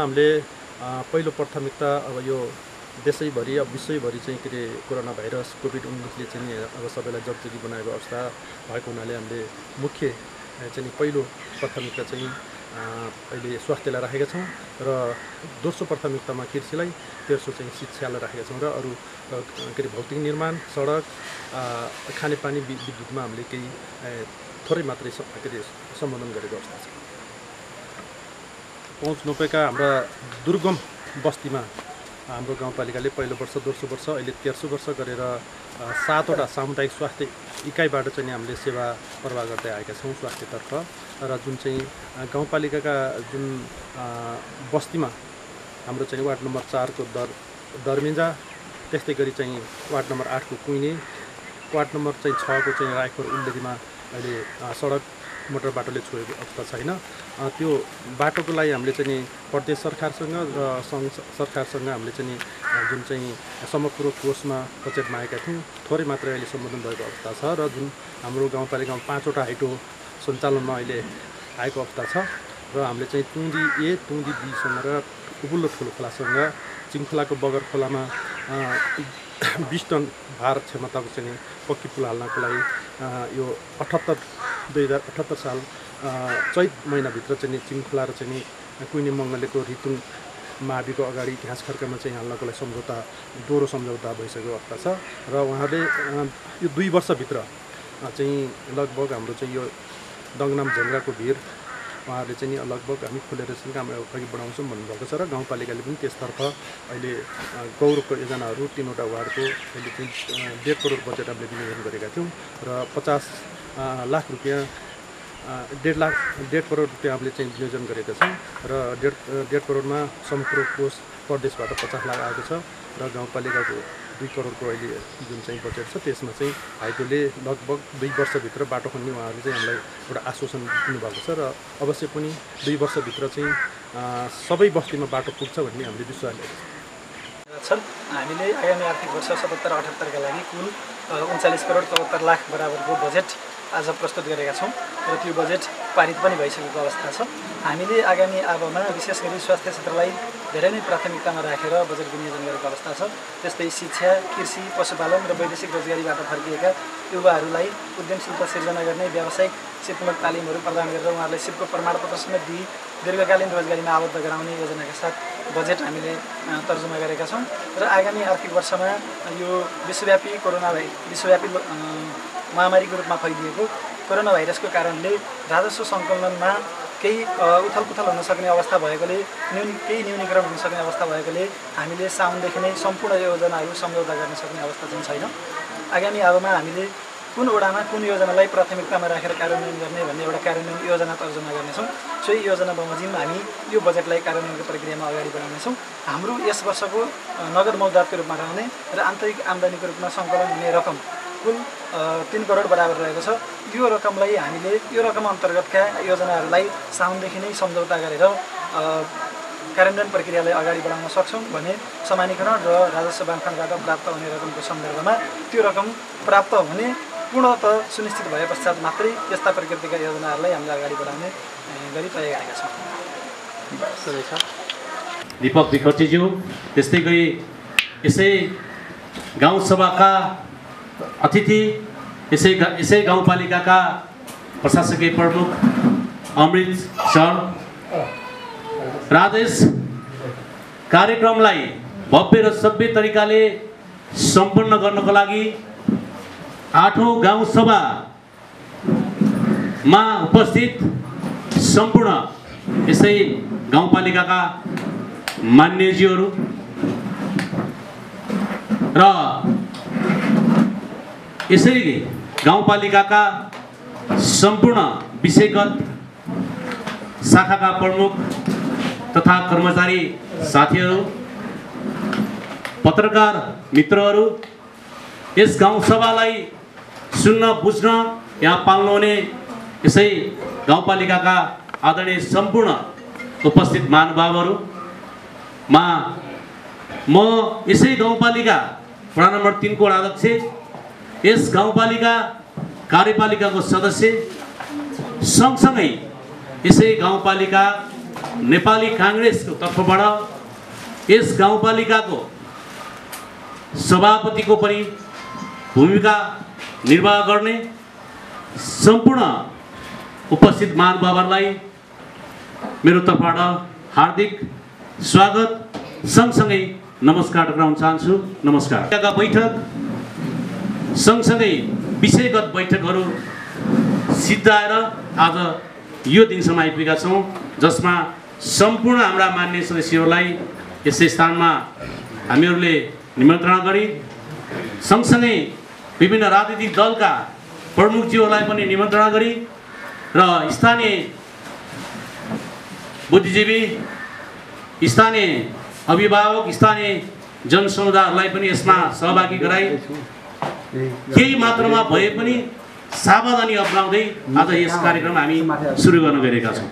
हामीले पहिलो प्राथमिकता अब यो देशैभरि अब विश्वैभरि चाहिँ के अरे कोरोना भाइरस कोभिड उन्नाइसले चाहिँ अब सबैलाई जगजगी बनाएको अवस्था भएको हुनाले हामीले मुख्य चाहिँ पहिलो प्राथमिकता चाहिँ अहिले स्वास्थ्यलाई राखेका छौँ र दोस्रो प्राथमिकतामा कृषिलाई तेस्रो चाहिँ शिक्षालाई राखेका छौँ र अरू के अरे भौतिक निर्माण सडक खानेपानी विद्युतमा हामीले केही थोरै मात्रै के अरे सम्बोधन गरेको अवस्था छ। पहुँच नपाएका हाम्रा दुर्गम बस्तीमा हाम्रो गाउँपालिकाले पहिलो वर्ष दोस्रो वर्ष अहिले तेर्सो वर्ष गरेर सातवटा सामुदायिक स्वास्थ्य इकाइबाट चाहिँ हामीले सेवा प्रवाह गर्दै आएका छौँ स्वास्थ्यतर्फ र जुन चाहिँ गाउँपालिकाका जुन बस्तीमा हाम्रो चाहिँ वार्ड नम्बर चारको दर दरमिन्जा त्यस्तै गरी चाहिँ वार्ड नम्बर आठको कुइने वार्ड नम्बर चाहिँ छको चाहिँ रायखोर उल्लेरीमा अहिले सडक मोटर बाटोले छोएको अवस्था छैन। त्यो बाटोको लागि हामीले चाहिँ प्रदेश सरकारसँग र सङ्घ सरकारसँग हामीले चाहिँ जुन चाहिँ समग्र कोषमा बजेट मागेका थियौँ थोरै मात्रै अहिले सम्बोधन भएको अवस्था छ र जुन हाम्रो गाउँपालिकामा पाँचवटा हाइटो सञ्चालनमा अहिले आएको अवस्था छ र हामीले चाहिँ तुङ्दी ए तुङ्दी बीसँग र उपल्लो ठुलो खोलासँग चिङखोलाको बगर खोलामा बिस टन भार क्षमताको चाहिँ पक्की पुल हाल्नको लागि यो अठहत्तर दुई हजार अठहत्तर साल चैत महिनाभित्र चाहिँ नि चिङखोला र चाहिँ नि कुइने मङ्गलेको रितुङ माविको अगाडि घाँस खर्कामा चाहिँ हाल्नको लागि सम्झौता दोहोरो सम्झौता भइसकेको अवस्था छ। र उहाँले यो दुई वर्षभित्र चाहिँ लगभग हाम्रो चाहिँ यो दङनाम झेङ्गाको भिर उहाँहरूले चाहिँ नि लगभग हामी खोलेर चाहिँ काम अघि बढाउँछौँ भन्नुभएको छ र गाउँपालिकाले पनि त्यसतर्फ अहिले गौरवको योजनाहरू तिनवटा वार्डको अहिले चाहिँ डेढ करोड बजेट हामीले विनियोजन गरेका थियौँ र पचास लाख रुपियाँ डेढ लाख डेढ करोड रुपियाँ हामीले चाहिँ विनियोजन गरेका छौँ र डेढ डेढ करोडमा समग्र कोष प्रदेशबाट पचास लाख आएको छ र गाउँपालिकाको दुई करोडको अहिले जुन चाहिँ बजेट छ त्यसमा चाहिँ हाइड्रोले लगभग दुई वर्षभित्र बाटो खन्ने उहाँहरूले चाहिँ हामीलाई एउटा आश्वासन दिनुभएको छ र अवश्य पनि दुई वर्षभित्र चाहिँ सबै बस्तीमा बाटो पुग्छ भन्ने हामीले विश्वास लिएको छन्। हामीले आगामी आर्थिक वर्ष सतहत्तर अठहत्तरका लागि कुल उन्चालिस करोड चौहत्तर लाख बराबरको बजेट आज प्रस्तुत गरेका छौँ र त्यो बजेट पारित पनि भइसकेको अवस्था छ। हामीले आगामी आबोमा विशेष गरी स्वास्थ्य क्षेत्रलाई धेरै नै प्राथमिकतामा राखेर बजेट विनियोजन गरेको अवस्था छ। त्यस्तै शिक्षा कृषि पशुपालन र वैदेशिक रोजगारीबाट फर्किएका युवाहरूलाई उद्यमशीलता सिर्जना गर्ने व्यावसायिक सिपमूलक तालिमहरू प्रदान गरेर उहाँहरूलाई सिपको प्रमाणपत्र समेत दिई दीर्घकालीन रोजगारीमा आबद्ध गराउने योजनाका साथ बजेट हामीले तर्जुमा गरेका छौँ। र आगामी आर्थिक वर्षमा यो विश्वव्यापी कोरोना भाइ विश्वव्यापी महामारीको रूपमा फैलिएको कोरोना भाइरसको कारणले राजस्व सङ्कलनमा केही अ, उथलपुथल हुन सक्ने अवस्था भएकोले न्यून केही न्यूनीकरण हुन सक्ने अवस्था भएकोले हामीले साउनदेखि नै सम्पूर्ण योजनाहरू सम्झौता गर्न सक्ने अवस्था चाहिँ छैन। आगामी अवधिमा हामीले कुन वडामा कुन योजनालाई प्राथमिकतामा राखेर कार्यान्वयन गर्ने भन्ने एउटा कार्यान्वयन योजना तर्जुमा गर्नेछौँ। सोही योजना बमोजिम हामी यो बजेटलाई कार्यान्वयनको प्रक्रियामा अगाडि बढाउनेछौँ। हाम्रो यस वर्षको नगद मौजातको रूपमा रहने र आन्तरिक आम्दानीको रूपमा सङ्कलन हुने रकम कुल तिन करोड बराबर रहेको छ। यो रकमलाई हामीले यो रकम अन्तर्गतका योजनाहरूलाई साउनदेखि नै सम्झौता गरेर कार्यान्वयन प्रक्रियालाई अगाडि बढाउन सक्छौँ भने समानीकरण र राजस्व बाँडफाँडबाट प्राप्त हुने रकमको सन्दर्भमा त्यो रकम प्राप्त हुने पूर्णत सुनिश्चित भए पश्चात मात्रै यस्ता प्रकृतिका योजनाहरूलाई हामीले अगाडि बढाउने गरी तय गरेका छौँ दीपक विखर्तीज्यू त्यस्तै गरी यसै गाउँसभाका अतिथि यसै यसै गाउँपालिकाका प्रशासकीय प्रमुख अमृत सर र आज यस कार्यक्रमलाई भव्य र सभ्य तरिकाले सम्पन्न गर्नको लागि आठौँ गाउँसभामा उपस्थित सम्पूर्ण यसै गाउँपालिकाका मान्यज्यूहरू र यसरी गाउँपालिकाका सम्पूर्ण विषयगत शाखाका प्रमुख तथा कर्मचारी साथीहरू पत्रकार मित्रहरू यस गाउँसभालाई सुन्न बुझ्न यहाँ पाल्नुहुने यसै गाउँपालिकाका आदरणीय सम्पूर्ण उपस्थित महानुभावहरूमा म यसै गाउँपालिका वडा नम्बर तिनको अध्यक्ष यस गाउँपालिका कार्यपालिकाको सदस्य सँगसँगै यसै गाउँपालिका नेपाली काङ्ग्रेसको तर्फबाट यस गाउँपालिकाको सभापतिको पनि भूमिका निर्वाह गर्ने सम्पूर्ण उपस्थित महानुभावहरूलाई मेरो तर्फबाट हार्दिक स्वागत सँगसँगै नमस्कार टक्राउन चाहन्छु। नमस्कार। बैठक सँगसँगै विषयगत बैठकहरू सिद्धाएर आज यो दिनसम्म आइपुगेका छौँ जसमा सम्पूर्ण हाम्रा मान्य सदस्यहरूलाई यस स्थानमा हामीहरूले निमन्त्रणा गरी सँगसँगै विभिन्न राजनीतिक दलका प्रमुखज्यूहरूलाई पनि निमन्त्रणा गरी र स्थानीय बुद्धिजीवी स्थानीय अभिभावक स्थानीय जनसमुदायहरूलाई पनि यसमा सहभागी गराई केही मात्रामा भए पनि सावधानी अप्नाउँदै आज यस कार्यक्रम हामी सुरु गर्न गइरहेका छौँ।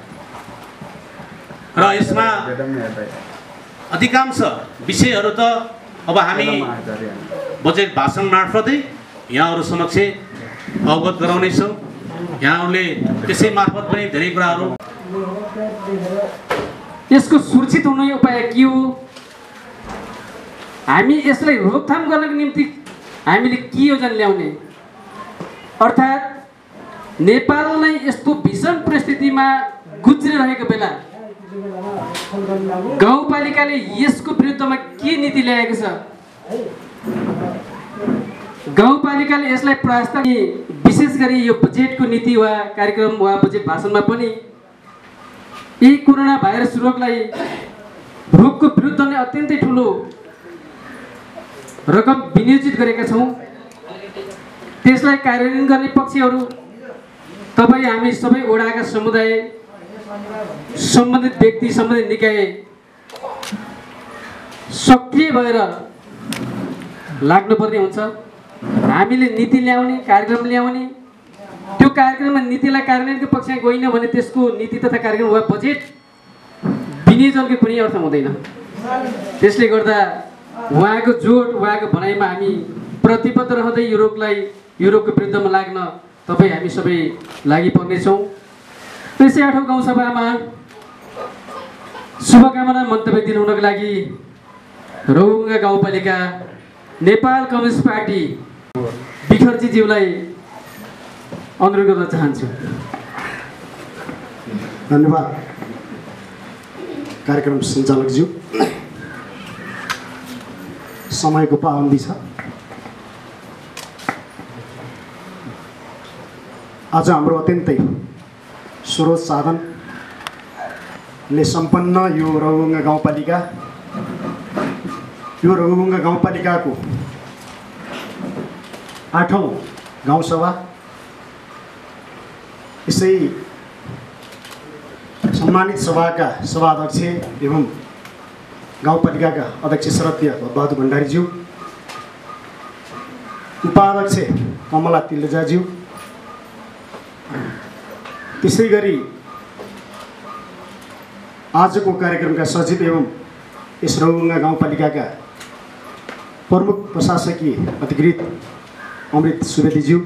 र यसमा अधिकांश विषयहरू त अब हामी बजेट भाषण मार्फतै यहाँहरू समक्ष अवगत गराउनेछौँ। यहाँहरूले त्यसै मार्फत पनि धेरै कुराहरू यसको सुरक्षित हुने उपाय के हो? हामी यसलाई रोकथाम गर्नको निम्ति हामीले के योजना ल्याउने? अर्थात् नेपाललाई यस्तो भीषण परिस्थितिमा गुज्रिरहेको बेला गाउँपालिकाले यसको विरुद्धमा के नीति ल्याएको छ? गाउँपालिकाले यसलाई प्रयास विशेष गरी यो बजेटको नीति वा कार्यक्रम वा बजेट भाषणमा पनि यही कोरोना भाइरस रोगलाई रोगको विरुद्ध नै अत्यन्तै ठुलो रकम विनियोजित गरेका छौँ। त्यसलाई कार्यान्वयन गर्ने पक्षहरू तपाईँ हामी सबै ओडाका समुदाय सम्बन्धित व्यक्ति सम्बन्धित निकाय सक्रिय भएर लाग्नुपर्ने हुन्छ। हामीले नीति ल्याउने कार्यक्रम ल्याउने त्यो कार्यक्रममा नीतिलाई कार्यान्वयनको पक्षमा गएन भने त्यसको नीति तथा कार्यक्रम वा बजेट विनियोजनको कुनै अर्थ हुँदैन। त्यसले गर्दा उहाँको जोड उहाँको भनाइमा हामी प्रतिबद्ध रहँदै यो रोगलाई यो रोगको विरुद्धमा लाग्न तपाईँ हामी सबै लागि पर्नेछौँ। त्यसै आठौँ गाउँसभामा शुभकामना मन्तव्य दिनुहुनको लागि रौङ्गा गाउँपालिका नेपाल कम्युनिस्ट पार्टी बिखर्जीज्यूलाई अनुरोध गर्न चाहन्छु। धन्यवाद। कार्यक्रम सञ्चालकज्यू। समयको पाबन्दी छ। आज हाम्रो अत्यन्तै स्रोत साधनले सम्पन्न यो रघुगङ्गा गाउँपालिका यो रघुगङ्गा गाउँपालिकाको आठौँ गाउँसभा। यसै सम्मानित सभाका सभाध्यक्ष एवं गाउँपालिकाका अध्यक्ष शरदीय बहादुर भण्डारीज्यू उपाध्यक्ष कमला तिलजाज्यू त्यसै गरी आजको कार्यक्रमका सचिव एवं यस रौगङ्गा गाउँपालिकाका प्रमुख प्रशासकीय अधिकृत अमृत सुवेदीज्यू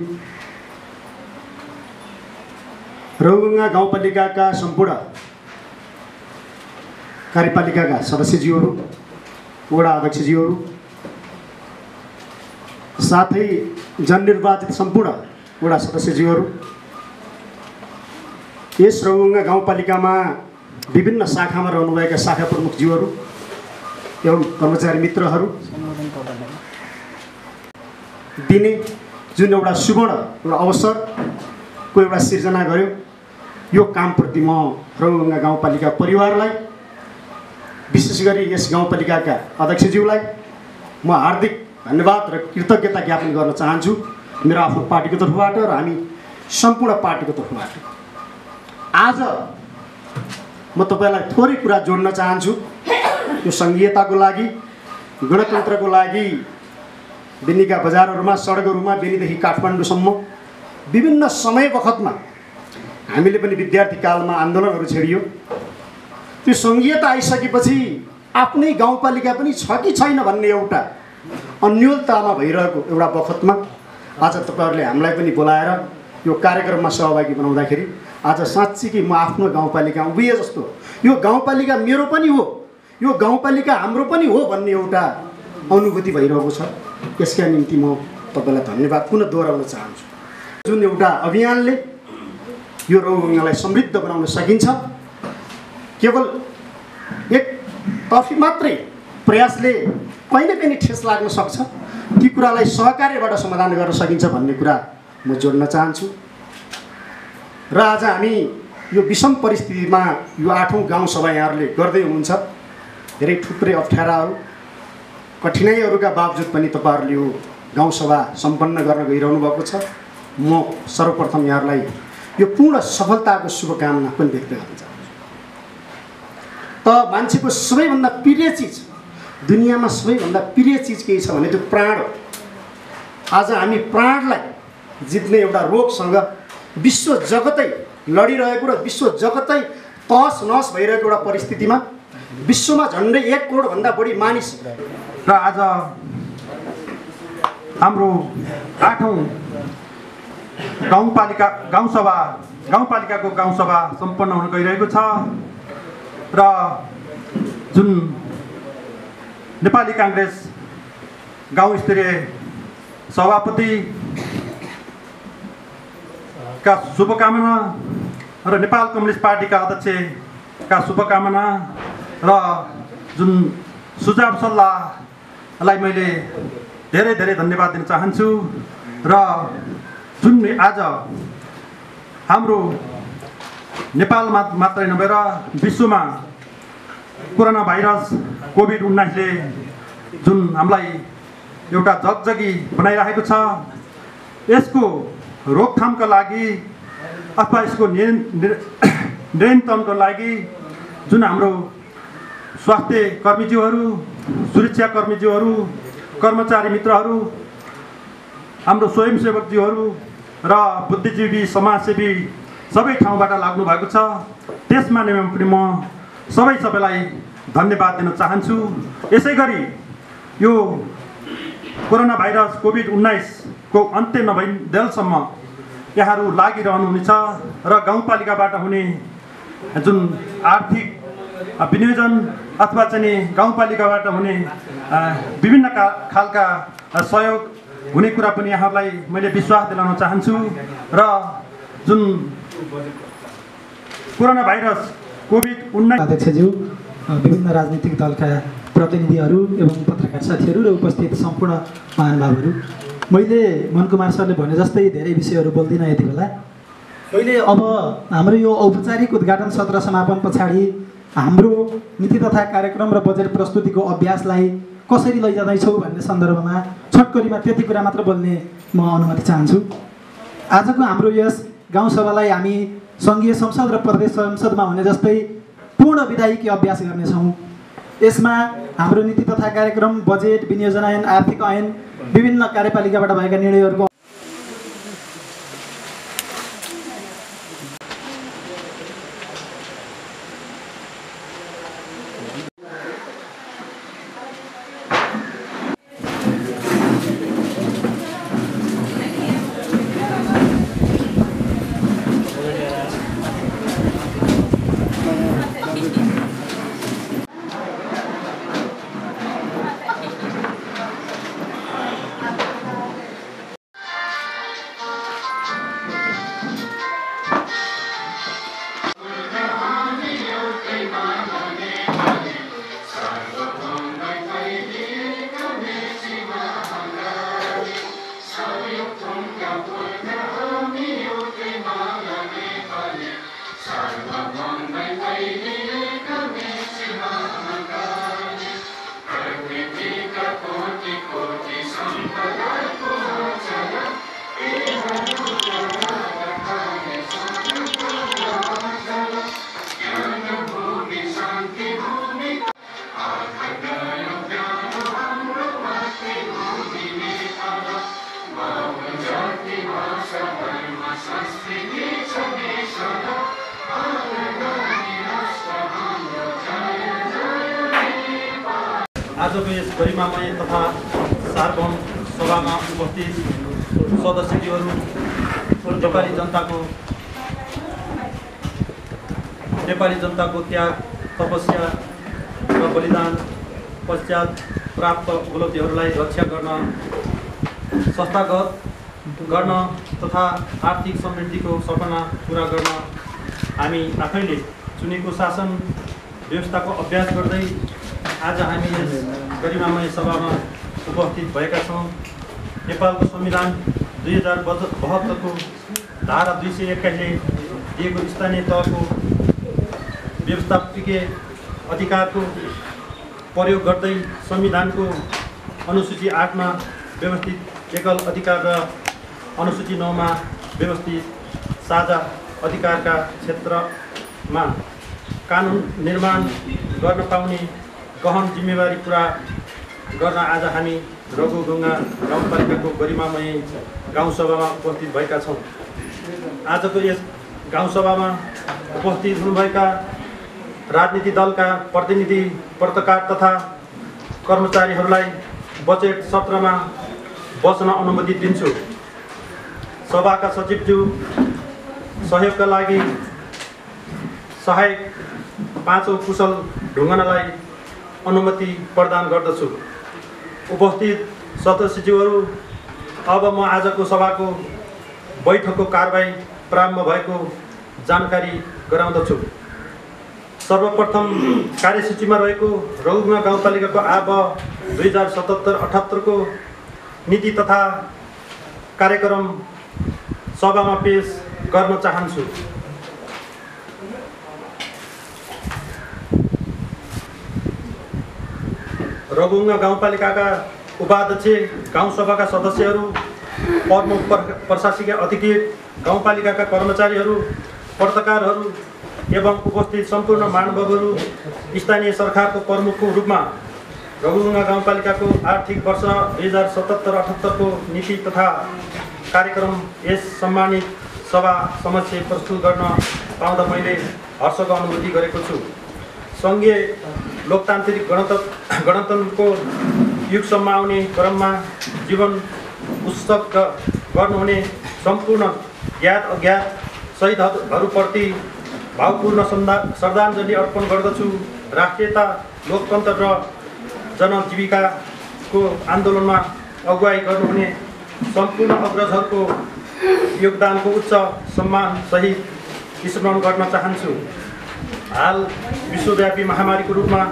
रौगङ्गा गाउँपालिकाका सम्पूर्ण कार्यपालिकाका सदस्यज्यूहरू वडा अध्यक्षज्यूहरू साथै जननिर्वाचित सम्पूर्ण वडा सदस्यज्यूहरू यस रौगङ्गा गाउँपालिकामा विभिन्न शाखामा रहनुभएका शाखा प्रमुखज्यूहरू एवं कर्मचारी मित्रहरू दिने जुन एउटा सुवर्ण एउटा अवसरको एउटा सिर्जना गर्यो यो कामप्रति म रौगङ्गा गाउँपालिका परिवारलाई विशेष गरी यस गाउँपालिकाका अध्यक्षज्यूलाई म हार्दिक धन्यवाद र कृतज्ञता ज्ञापन गर्न चाहन्छु मेरो आफ्नो पार्टीको तर्फबाट र हामी सम्पूर्ण पार्टीको तर्फबाट। आज म तपाईँलाई थोरै कुरा जोड्न चाहन्छु। यो सङ्घीयताको लागि गणतन्त्रको लागि बेनीका बजारहरूमा सडकहरूमा बेनीदेखि काठमाडौँसम्म विभिन्न समय बखतमा हामीले पनि विद्यार्थी कालमा आन्दोलनहरू छेडियो। त्यो सङ्घीयता आइसकेपछि आफ्नै गाउँपालिका पनि छ कि छैन भन्ने एउटा अन्यलतामा भइरहेको एउटा बखतमा आज तपाईँहरूले हामीलाई पनि बोलाएर यो कार्यक्रममा सहभागी बनाउँदाखेरि आज साँच्ची कि म आफ्नो गाउँपालिका उभिए जस्तो यो गाउँपालिका मेरो पनि हो यो गाउँपालिका हाम्रो पनि हो भन्ने एउटा अनुभूति भइरहेको छ। यसका निम्ति म तपाईँलाई धन्यवाद पुनः दोहोऱ्याउन चाहन्छु। जुन एउटा अभियानले यो रौगङ्गालाई समृद्ध बनाउन सकिन्छ केवल एक तर्फी मात्रै प्रयासले कहीँ न कहीँ ठेस लाग्न सक्छ? ती कुरालाई सहकार्यबाट समाधान गर्न सकिन्छ भन्ने कुरा म जोड्न चाहन्छु। र आज हामी यो विषम परिस्थितिमा यो आठौँ गाउँसभा यहाँहरूले गर्दै हुनुहुन्छ। धेरै थुप्रै अप्ठ्याराहरू कठिनाइहरूका बावजुद पनि तपाईँहरूले यो गाउँसभा सम्पन्न गर्न गइरहनु भएको छ। म सर्वप्रथम यहाँहरूलाई यो पूर्ण सफलताको शुभकामना पनि व्यक्त गर्न त मान्छेको सबैभन्दा प्रिय चिज दुनियाँमा सबैभन्दा प्रिय चिज केही छ भने त्यो प्राण हो। आज हामी प्राणलाई जित्ने एउटा रोगसँग विश्व जगतै लडिरहेको र विश्व जगतै तहस नहस भइरहेको एउटा परिस्थितिमा विश्वमा झन्डै एक करोडभन्दा बढी मानिस र आज हाम्रो आठौँ गाउँपालिका गाउँसभा गाउँपालिकाको गाउँसभा सम्पन्न हुन गइरहेको छ। र जुन नेपाली काङ्ग्रेस गाउँ स्तरीय सभापति का शुभकामना र नेपाल कम्युनिस्ट पार्टीका अध्यक्षका शुभकामना र जुन सुझाव सल्लाहलाई मैले धेरै धेरै धन्यवाद दिन चाहन्छु र जुन आज हाम्रो नेपालमा मात्रै नभएर विश्वमा कोरोना भाइरस कोभिड उन्नाइसले जुन हामीलाई एउटा जगजगी बनाइरहेको छ यसको रोकथामका लागि अथवा यसको नियन्त्रणको लागि जुन हाम्रो स्वास्थ्य कर्मीज्यूहरू सुरक्षा कर्मीज्यूहरू कर्मचारी मित्रहरू हाम्रो स्वयंसेवकज्यूहरू र बुद्धिजीवी समाजसेवी सबै ठाउँबाट लाग्नु भएको छ। त्यसमा पनि म सबै सबैलाई धन्यवाद दिन चाहन्छु। यसै गरी यो कोरोना भाइरस कोभिड उन्नाइसको अन्त्य नभइन्जेलसम्म यहाँहरू लागिरहनुहुनेछ र गाउँपालिकाबाट हुने जुन आर्थिक विनियोजन अथवा चाहिँ नि गाउँपालिकाबाट हुने विभिन्न का खालका सहयोग हुने कुरा पनि यहाँहरूलाई मैले विश्वास दिलाउन चाहन्छु। र जुन कोरोना भाइरस कोभिड उन्नाइस। अध्यक्षज्यू विभिन्न राजनीतिक दलका प्रतिनिधिहरू एवं पत्रकार साथीहरू र उपस्थित सम्पूर्ण महानुभावहरू। मैले मनकुमार सरले भने जस्तै धेरै विषयहरू बोल्दिनँ यति बेला। मैले अब हाम्रो यो औपचारिक उद्घाटन सत्र समापन पछाडि हाम्रो नीति तथा कार्यक्रम र बजेट प्रस्तुतिको अभ्यासलाई कसरी लैजाँदैछौँ भन्ने सन्दर्भमा छोटकरीमा त्यति कुरा मात्र बोल्ने म अनुमति चाहन्छु। आजको हाम्रो यस गाउँसभालाई हामी सङ्घीय संसद र प्रदेश संसदमा हुने जस्तै पूर्ण विधायकी अभ्यास गर्नेछौँ। यसमा हाम्रो नीति तथा कार्यक्रम बजेट विनियोजन ऐन आर्थिक ऐन विभिन्न कार्यपालिकाबाट भएका निर्णयहरूको तथा आर्थिक समृद्धिको सपना पुरा गर्न हामी आफैले चुनेको शासन व्यवस्थाको अभ्यास गर्दै आज हामी यस गरिमामय सभामा उपस्थित भएका छौँ। नेपालको संविधान दुई हजार बज बहत्तरको धारा दुई सय एक्काइसले दिएको स्थानीय तहको व्यवस्थापकीय अधिकारको प्रयोग गर्दै संविधानको अनुसूची आठमा व्यवस्थित एकल अधिकार र अनुसूची नौमा व्यवस्थित साझा अधिकारका क्षेत्रमा कानुन निर्माण गर्न पाउने गहन जिम्मेवारी पुरा गर्न आज हामी रघुगङ्गा गाउँपालिकाको गरिमामय गाउँसभामा उपस्थित भएका छौँ। आजको यस गाउँसभामा उपस्थित हुनुभएका राजनीति दलका प्रतिनिधि पत्रकार तथा कर्मचारीहरूलाई बजेट सत्रमा बस्न अनुमति दिन्छु। सभाका सचिवज्यू सहयोगका लागि सहायक पाँचौँ कुशल ढुङ्गानालाई अनुमति प्रदान गर्दछु। उपस्थित सदस्यज्यूहरू अब म आजको सभाको बैठकको कारवाही प्रारम्भ भएको जानकारी गराउँदछु। सर्वप्रथम कार्यसूचीमा रहेको रौगुमा गाउँपालिकाको आब दुई हजार सतहत्तर अठहत्तरको नीति तथा कार्यक्रम सभामा पेस गर्न चाहन्छु। रघुङ्गा गाउँपालिकाका उपाध्यक्ष गाउँसभाका सदस्यहरू प्रमुख प्र- प्रशासकीय अधिकृत गाउँपालिकाका कर्मचारीहरू पत्रकारहरू एवं उपस्थित सम्पूर्ण महानुभावहरू स्थानीय सरकारको प्रमुखको रूपमा रघुगङ्गा गाउँपालिकाको आर्थिक वर्ष दुई हजार सतहत्तर अठहत्तरको नीति तथा कार्यक्रम यस सम्मानित सभा समक्ष प्रस्तुत गर्न पाउँदा मैले हर्षको अनुभूति गरेको छु। सङ्घीय लोकतान्त्रिक गणतन्त्र गणतन्त्रको युगसम्म आउने क्रममा जीवन उत्सर्ग गर्नुहुने सम्पूर्ण ज्ञात अज्ञात शहीदहरूप्रति भावपूर्ण श्रद्धा श्रद्धाञ्जली अर्पण गर्दछु। राष्ट्रियता लोकतन्त्र र जनजीविकाको आन्दोलनमा अगुवाई गर्नुहुने सम्पूर्ण अग्रजहरूको योगदानको उच्च सम्मानसहित स्मरण गर्न चाहन्छु। हाल विश्वव्यापी महामारीको रूपमा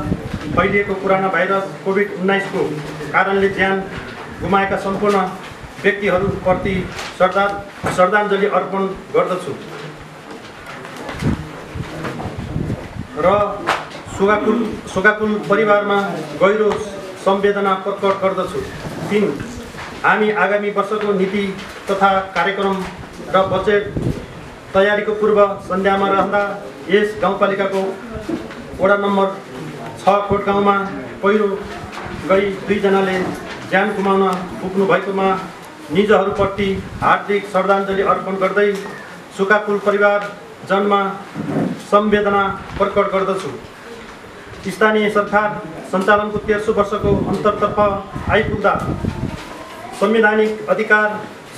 फैलिएको पुरानो भाइरस कोभिड उन्नाइसको कारणले ज्यान गुमाएका सम्पूर्ण व्यक्तिहरूप्रति श्रद्धा श्रद्धाञ्जली अर्पण गर्दछु। र सुगाकुल सुगाकुल परिवारमा गहिरो संवेदना प्रकट गर्दछु। तिन हामी आगामी वर्षको नीति तथा कार्यक्रम र बजेट तयारीको पूर्व सन्ध्यामा रहँदा यस गाउँपालिकाको वडा नम्बर छ कोट गाउँमा पहिरो गई दुईजनाले ज्यान गुमाउन पुग्नु भएकोमा निजहरूप्रति हार्दिक श्रद्धाञ्जली अर्पण गर्दै सुकाकुल परिवार जन्म संवेदना प्रकट गर्दछु। स्थानीय सरकार सञ्चालनको तेर्सो वर्षको अन्तर्तर्फ आइपुग्दा संवैधानिक अधिकार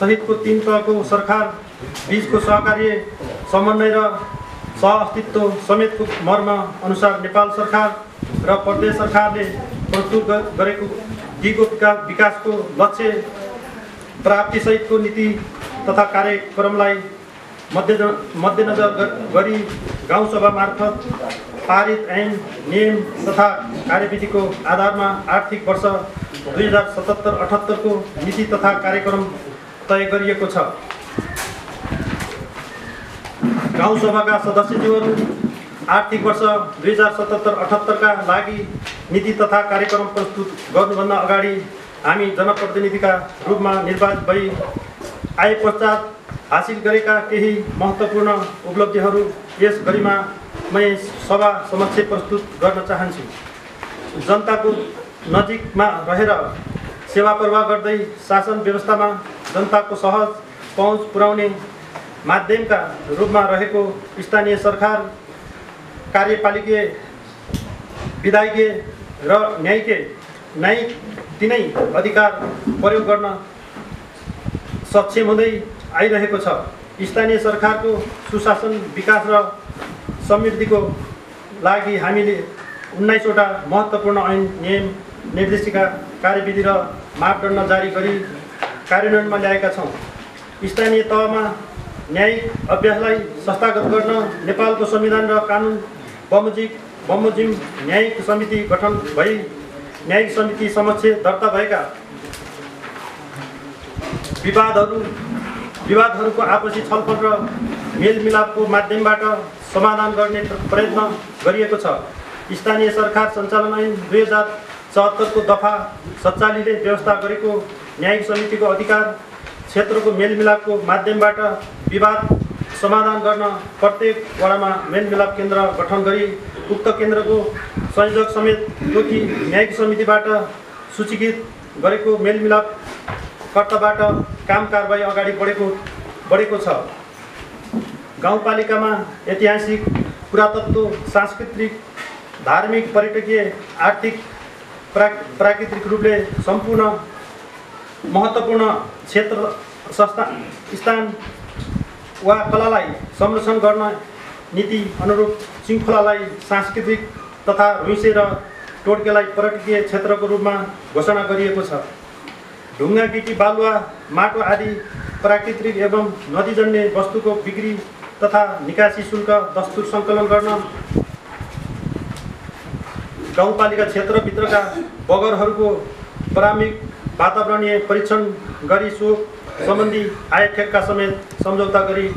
सहितको तिन तहको सरकार बिचको सहकार्य समन्वय र सहअस्तित्व समेतको मर्म अनुसार नेपाल सरकार र प्रदेश सरकारले प्रस्तुत गरेको दिगो विका विकासको लक्ष्य प्राप्तिसहितको नीति तथा कार्यक्रमलाई मध्य मध्यनजर गरी गाउँसभा मार्फत पारित ऐन नियम तथा कार्यविधिको आधारमा आर्थिक वर्ष दुई हजार सतहत्तर अठहत्तरको नीति तथा कार्यक्रम तय गरिएको छ। गाउँसभाका सदस्यज्यूहरू आर्थिक वर्ष दुई हजार सतहत्तर अठहत्तरका लागि नीति तथा कार्यक्रम प्रस्तुत गर्नुभन्दा अगाडि हामी जनप्रतिनिधिका रूपमा निर्वाचित भई आए पश्चात हासिल गरेका केही महत्त्वपूर्ण उपलब्धिहरू यस गरिमामय सभा समक्ष प्रस्तुत गर्न चाहन्छु। जनताको नजिकमा रहेर सेवा प्रवाह गर्दै शासन व्यवस्थामा जनताको सहज पहुँच पुर्याउने माध्यमका रूपमा रहेको स्थानीय सरकार कार्यपालिकीय विधायकीय र न्यायिकीय न्यायिक तिनै अधिकार प्रयोग गर्न सक्षम हुँदै आइरहेको छ। स्थानीय सरकारको सुशासन विकास र समृद्धिको लागि हामीले उन्नाइसवटा महत्त्वपूर्ण ऐन नियम निर्देशिका कार्यविधि र मापदण्ड जारी गरी कार्यान्वयनमा ल्याएका छौँ। स्थानीय तहमा न्यायिक अभ्यासलाई संस्थागत गर्न नेपालको संविधान र कानुन बमोजिम बमोजिम न्यायिक समिति गठन भई न्यायिक समिति समक्ष दर्ता भएका विवादहरू विवादहरूको आपसी छलफल र मेलमिलापको माध्यमबाट समाधान गर्ने प्रयत्न गरिएको छ। स्थानीय सरकार सञ्चालन ऐन दुई हजार चौहत्तरको दफा सत्तालीले व्यवस्था गरेको न्यायिक समितिको अधिकार क्षेत्रको मेलमिलापको माध्यमबाट विवाद समाधान गर्न प्रत्येक वडामा मेलमिलाप केन्द्र गठन गरी उक्त केन्द्रको संयोजक समेत तोकी न्यायिक समितिबाट सूचीकृत गरेको मेलमिलाप कर्ताबाट काम कारबाही अगाडि बढेको बढेको छ। गाउँपालिकामा ऐतिहासिक पुरातत्व सांस्कृतिक धार्मिक पर्यटकीय आर्थिक प्रा प्राकृतिक रूपले सम्पूर्ण महत्त्वपूर्ण क्षेत्र संस्था स्थान वा कलालाई संरक्षण गर्न नीति अनुरूप शृङ्खलालाई सांस्कृतिक तथा भुइँसे र टोड्केलाई पर्यटकीय क्षेत्रको रूपमा घोषणा गरिएको छ। ढुङ्गा गिटी बालुवा माटो आदि प्राकृतिक एवं नदीजन्य वस्तुको बिक्री तथा निकासी शुल्क दस्तुर सङ्कलन गर्न गाउँपालिका क्षेत्रभित्रका बगरहरूको प्रारम्भिक वातावरणीय परीक्षण गरी सो सम्बन्धी आय ठेक्का समेत सम्झौता गरी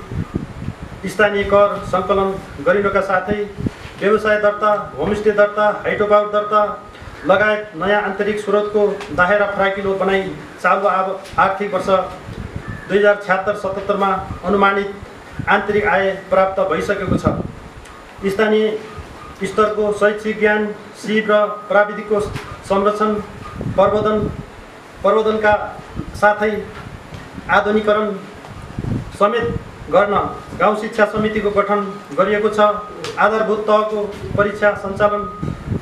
स्थानीय कर सङ्कलन गरिनुका साथै व्यवसाय दर्ता होमस्टे दर्ता हाइड्रोपावर दर्ता लगायत नयाँ आन्तरिक स्रोतको दायरा फराकिलो बनाई चालु आब आर्थिक वर्ष दुई हजार छ्यात्तर सतहत्तरमा अनुमानित आन्तरिक आय प्राप्त भइसकेको छ। स्थानीय स्तरको शैक्षिक ज्ञान सिप र प्राविधिकको संरक्षण प्रवर्धन प्रवर्धनका साथै आधुनिकरण समेत गर्न गाउँ शिक्षा समितिको गठन गरिएको छ। आधारभूत तहको परीक्षा सञ्चालन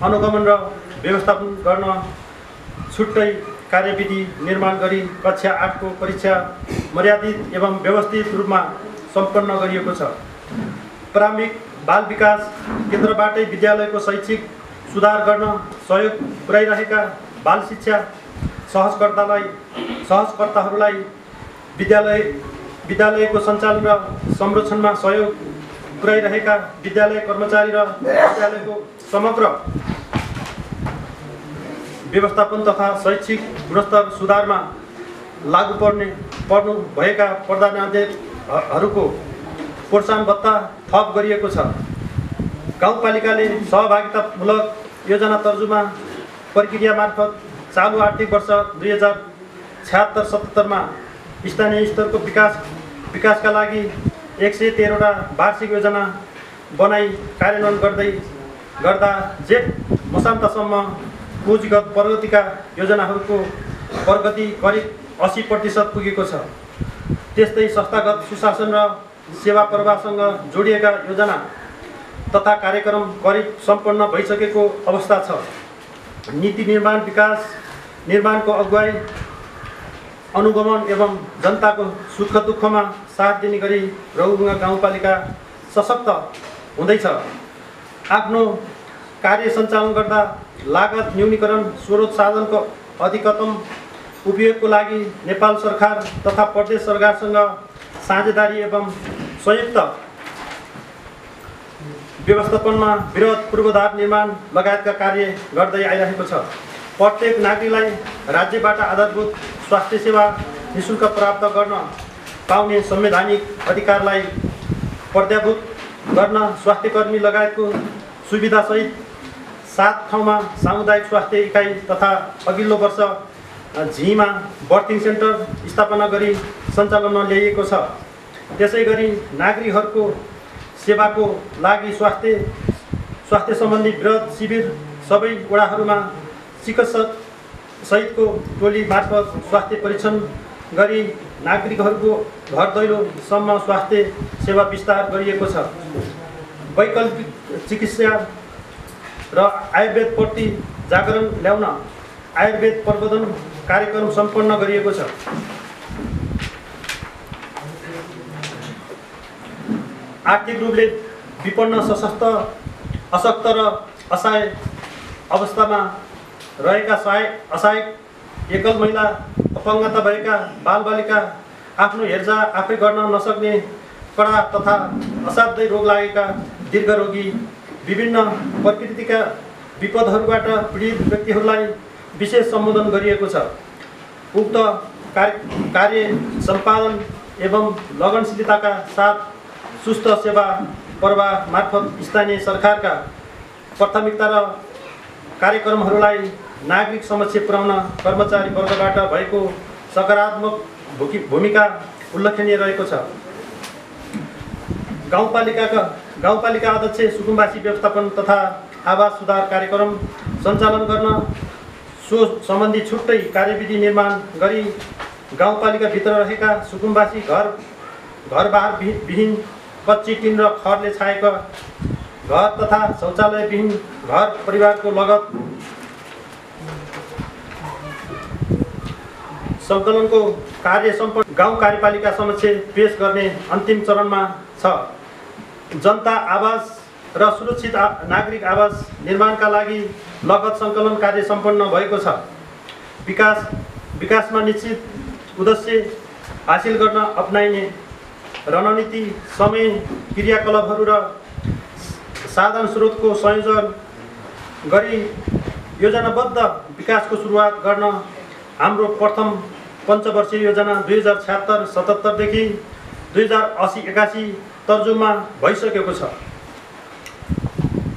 अनुगमन र व्यवस्थापन गर्न छुट्टै कार्यविधि निर्माण गरी कक्षा आठको परीक्षा मर्यादित एवं व्यवस्थित रूपमा सम्पन्न गरिएको छ। प्रारम्भिक बाल विकास केन्द्रबाटै विद्यालयको शैक्षिक सुधार गर्न सहयोग पुर्याइरहेका बाल शिक्षा सहजकर्तालाई सहजकर्ताहरूलाई विद्यालय विद्यालयको सञ्चालन र संरक्षणमा सहयोग पुर्याइरहेका विद्यालय कर्मचारी र विद्यालयको समग्र व्यवस्थापन तथा शैक्षिक गुणस्तर सुधारमा लागू पर्ने पर्नु भएका प्रधानाध्यक्षहरूको प्रोत्साहन भत्ता थप गरिएको छ। गाउँपालिकाले सहभागितामूलक योजना तर्जुमा प्रक्रिया मार्फत चालु आर्थिक वर्ष दुई हजार छ्यात्तर सतहत्तरमा स्थानीय स्तरको विकास विकासका लागि एक सय तेह्रवटा वार्षिक योजना बनाई कार्यान्वयन गर्दै गर्दा जेठ मसान्तसम्म पुँजीगत प्रगतिका योजनाहरूको प्रगति करिब अस्सी प्रतिशत पुगेको छ। त्यस्तै संस्थागत सुशासन र सेवा प्रवाहसँग जोडिएका योजना तथा कार्यक्रम करिब सम्पन्न भइसकेको अवस्था छ। नीति निर्माण विकास निर्माणको अगुवाई अनुगमन एवं जनताको सुख दुःखमा साथ दिने गरी रौगुङ्गा गाउँपालिका सशक्त हुँदैछ। आफ्नो कार्य सञ्चालन गर्दा लागत न्यूनीकरण स्रोत साधनको अधिकतम उपयोगको लागि नेपाल सरकार तथा प्रदेश सरकारसँग साझेदारी एवं संयुक्त व्यवस्थापनमा वृहत पूर्वाधार निर्माण लगायतका कार्य गर्दै आइरहेको छ। प्रत्येक नागरिकलाई राज्यबाट आधारभूत स्वास्थ्य सेवा निशुल्क प्राप्त गर्न पाउने संवैधानिक अधिकारलाई पर्याभूत गर्न स्वास्थ्यकर्मी लगायतको सुविधासहित सात ठाउँमा सामुदायिक स्वास्थ्य इकाइ तथा अघिल्लो वर्ष झीमा बर्थिङ सेन्टर स्थापना गरी सञ्चालनमा ल्याइएको छ। त्यसै गरी नागरिकहरूको सेवाको लागि स्वास्थ्य स्वास्थ्य सम्बन्धी वृहत शिविर सबै वडाहरूमा चिकित्सक सहितको टोली मार्फत स्वास्थ्य परीक्षण गरी नागरिकहरूको घर दैलोसम्म स्वास्थ्य सेवा विस्तार गरिएको छ। वैकल्पिक चिकित्सा र आयुर्वेदप्रति जागरण ल्याउन आयुर्वेद प्रबोधन कार्यक्रम सम्पन्न गरिएको छ। आर्थिक रूपले विपन्न सशक्त अशक्त र असहाय अवस्थामा रहेका सहाय असहायक एकल महिला अपाङ्गता भएका बालबालिका आफ्नो हेरचाह आफै गर्न नसक्ने कडा तथा असाध्यै रोग लागेका दीर्घरोगी विभिन्न प्रकृतिका विपदहरूबाट पीडित व्यक्तिहरूलाई विशेष सम्बोधन गरिएको छ। उक्त कार्य सम्पादन एवं लगनशीलताका साथ सुस्त सेवा प्रवाह मार्फत स्थानीय सरकारका प्राथमिकता र कार्यक्रमहरूलाई नागरिक समक्ष पुर्याउन कर्मचारी वर्गबाट भएको सकारात्मक भूमिका उल्लेखनीय रहेको छ। गाउँपालिकाका गाउँपालिका अध्यक्ष सुकुम्बासी व्यवस्थापन तथा आवास सुधार कार्यक्रम सञ्चालन गर्न सो सम्बन्धी छुट्टै कार्यविधि निर्माण गरी गाउँपालिकाभित्र रहेका सुकुम्बासी घर घरबार विहि- विहीन कच्ची टिन र खरले छाएका घर तथा शौचालयविहीन घर परिवारको लगत सङ्कलनको कार्य सम्पन्न गाउँ कार्यपालिका समक्ष पेस गर्ने अन्तिम चरणमा छ। जनता आवास र सुरक्षित आ- नागरिक आवास निर्माणका लागि लगत सङ्कलन कार्य सम्पन्न भएको छ। विकास विकासमा निश्चित उद्देश्य हासिल गर्न अप्नाइने रणनीति समय क्रियाकलापहरू र साधन स्रोतको संयोजन गरी योजनाबद्ध विकासको सुरुवात गर्न हाम्रो प्रथम पञ्चवर्षीय योजना दुई हजार छ्यात्तर सतहत्तरदेखि दुई हजार असी एकासी तर्जुमा भइसकेको छ।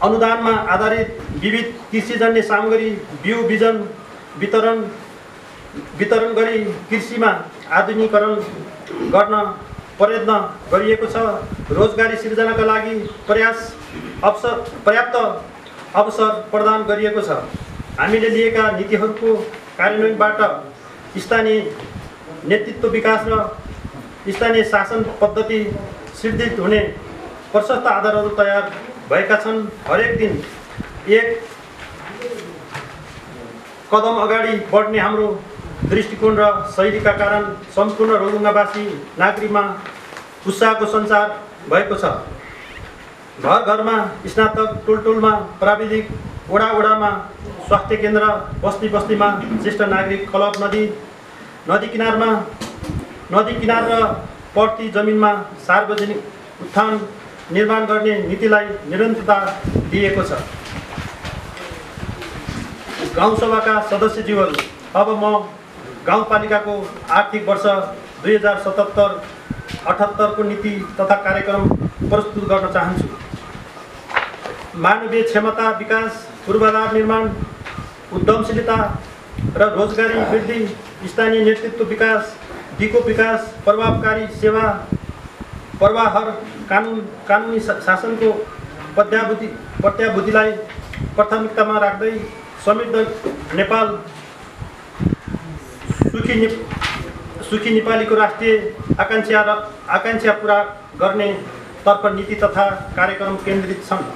अनुदानमा आधारित विविध कृषिजन्य सामग्री बिउ बिजन वितरण वितरण गरी कृषिमा आधुनिकीकरण गर्न प्रयत्न गरिएको छ। रोजगारी सिर्जनाका लागि प्रयास अवसर पर्याप्त अवसर प्रदान गरिएको छ। हामीले लिएका नीतिहरूको कार्यान्वयनबाट स्थानीय नेतृत्व विकास र स्थानीय शासन पद्धति सिद्धित हुने प्रशस्त आधारहरू तयार भएका छन्। हरेक दिन एक कदम अगाडि बढ्ने हाम्रो दृष्टिकोण र शैलीका कारण सम्पूर्ण रोलुङ्गावासी नागरिकमा उत्साहको सञ्चार भएको छ। घर घरमा स्नातक टोल टोलमा प्राविधिक वडा वडामा स्वास्थ्य केन्द्र बस्ती बस्तीमा ज्येष्ठ नागरिक क्लब नदी नदी किनारमा नदी किनार र पर्ती जमिनमा सार्वजनिक उत्थान निर्माण गर्ने नीतिलाई निरन्तरता दिएको छ। गाउँसभाका सदस्यज्यूहरू अब म गाउँपालिकाको आर्थिक वर्ष दुई हजार सतहत्तर अठहत्तरको नीति तथा कार्यक्रम प्रस्तुत गर्न चाहन्छु। मानवीय क्षमता विकास पूर्वाधार निर्माण उद्यमशीलता र रोजगारी वृद्धि स्थानीय नेतृत्व विकास दिगो विकास प्रभावकारी सेवा प्रवाहर कानुन कानुनी शासनको पद्यावधि प्रत्याभूतिलाई प्राथमिकतामा राख्दै समृद्ध नेपाल सुखी ने सुखी नेपालीको राष्ट्रिय आकाङ्क्षा र आकाङ्क्षा पुरा गर्ने तर्फ नीति तथा कार्यक्रम केन्द्रित छन्।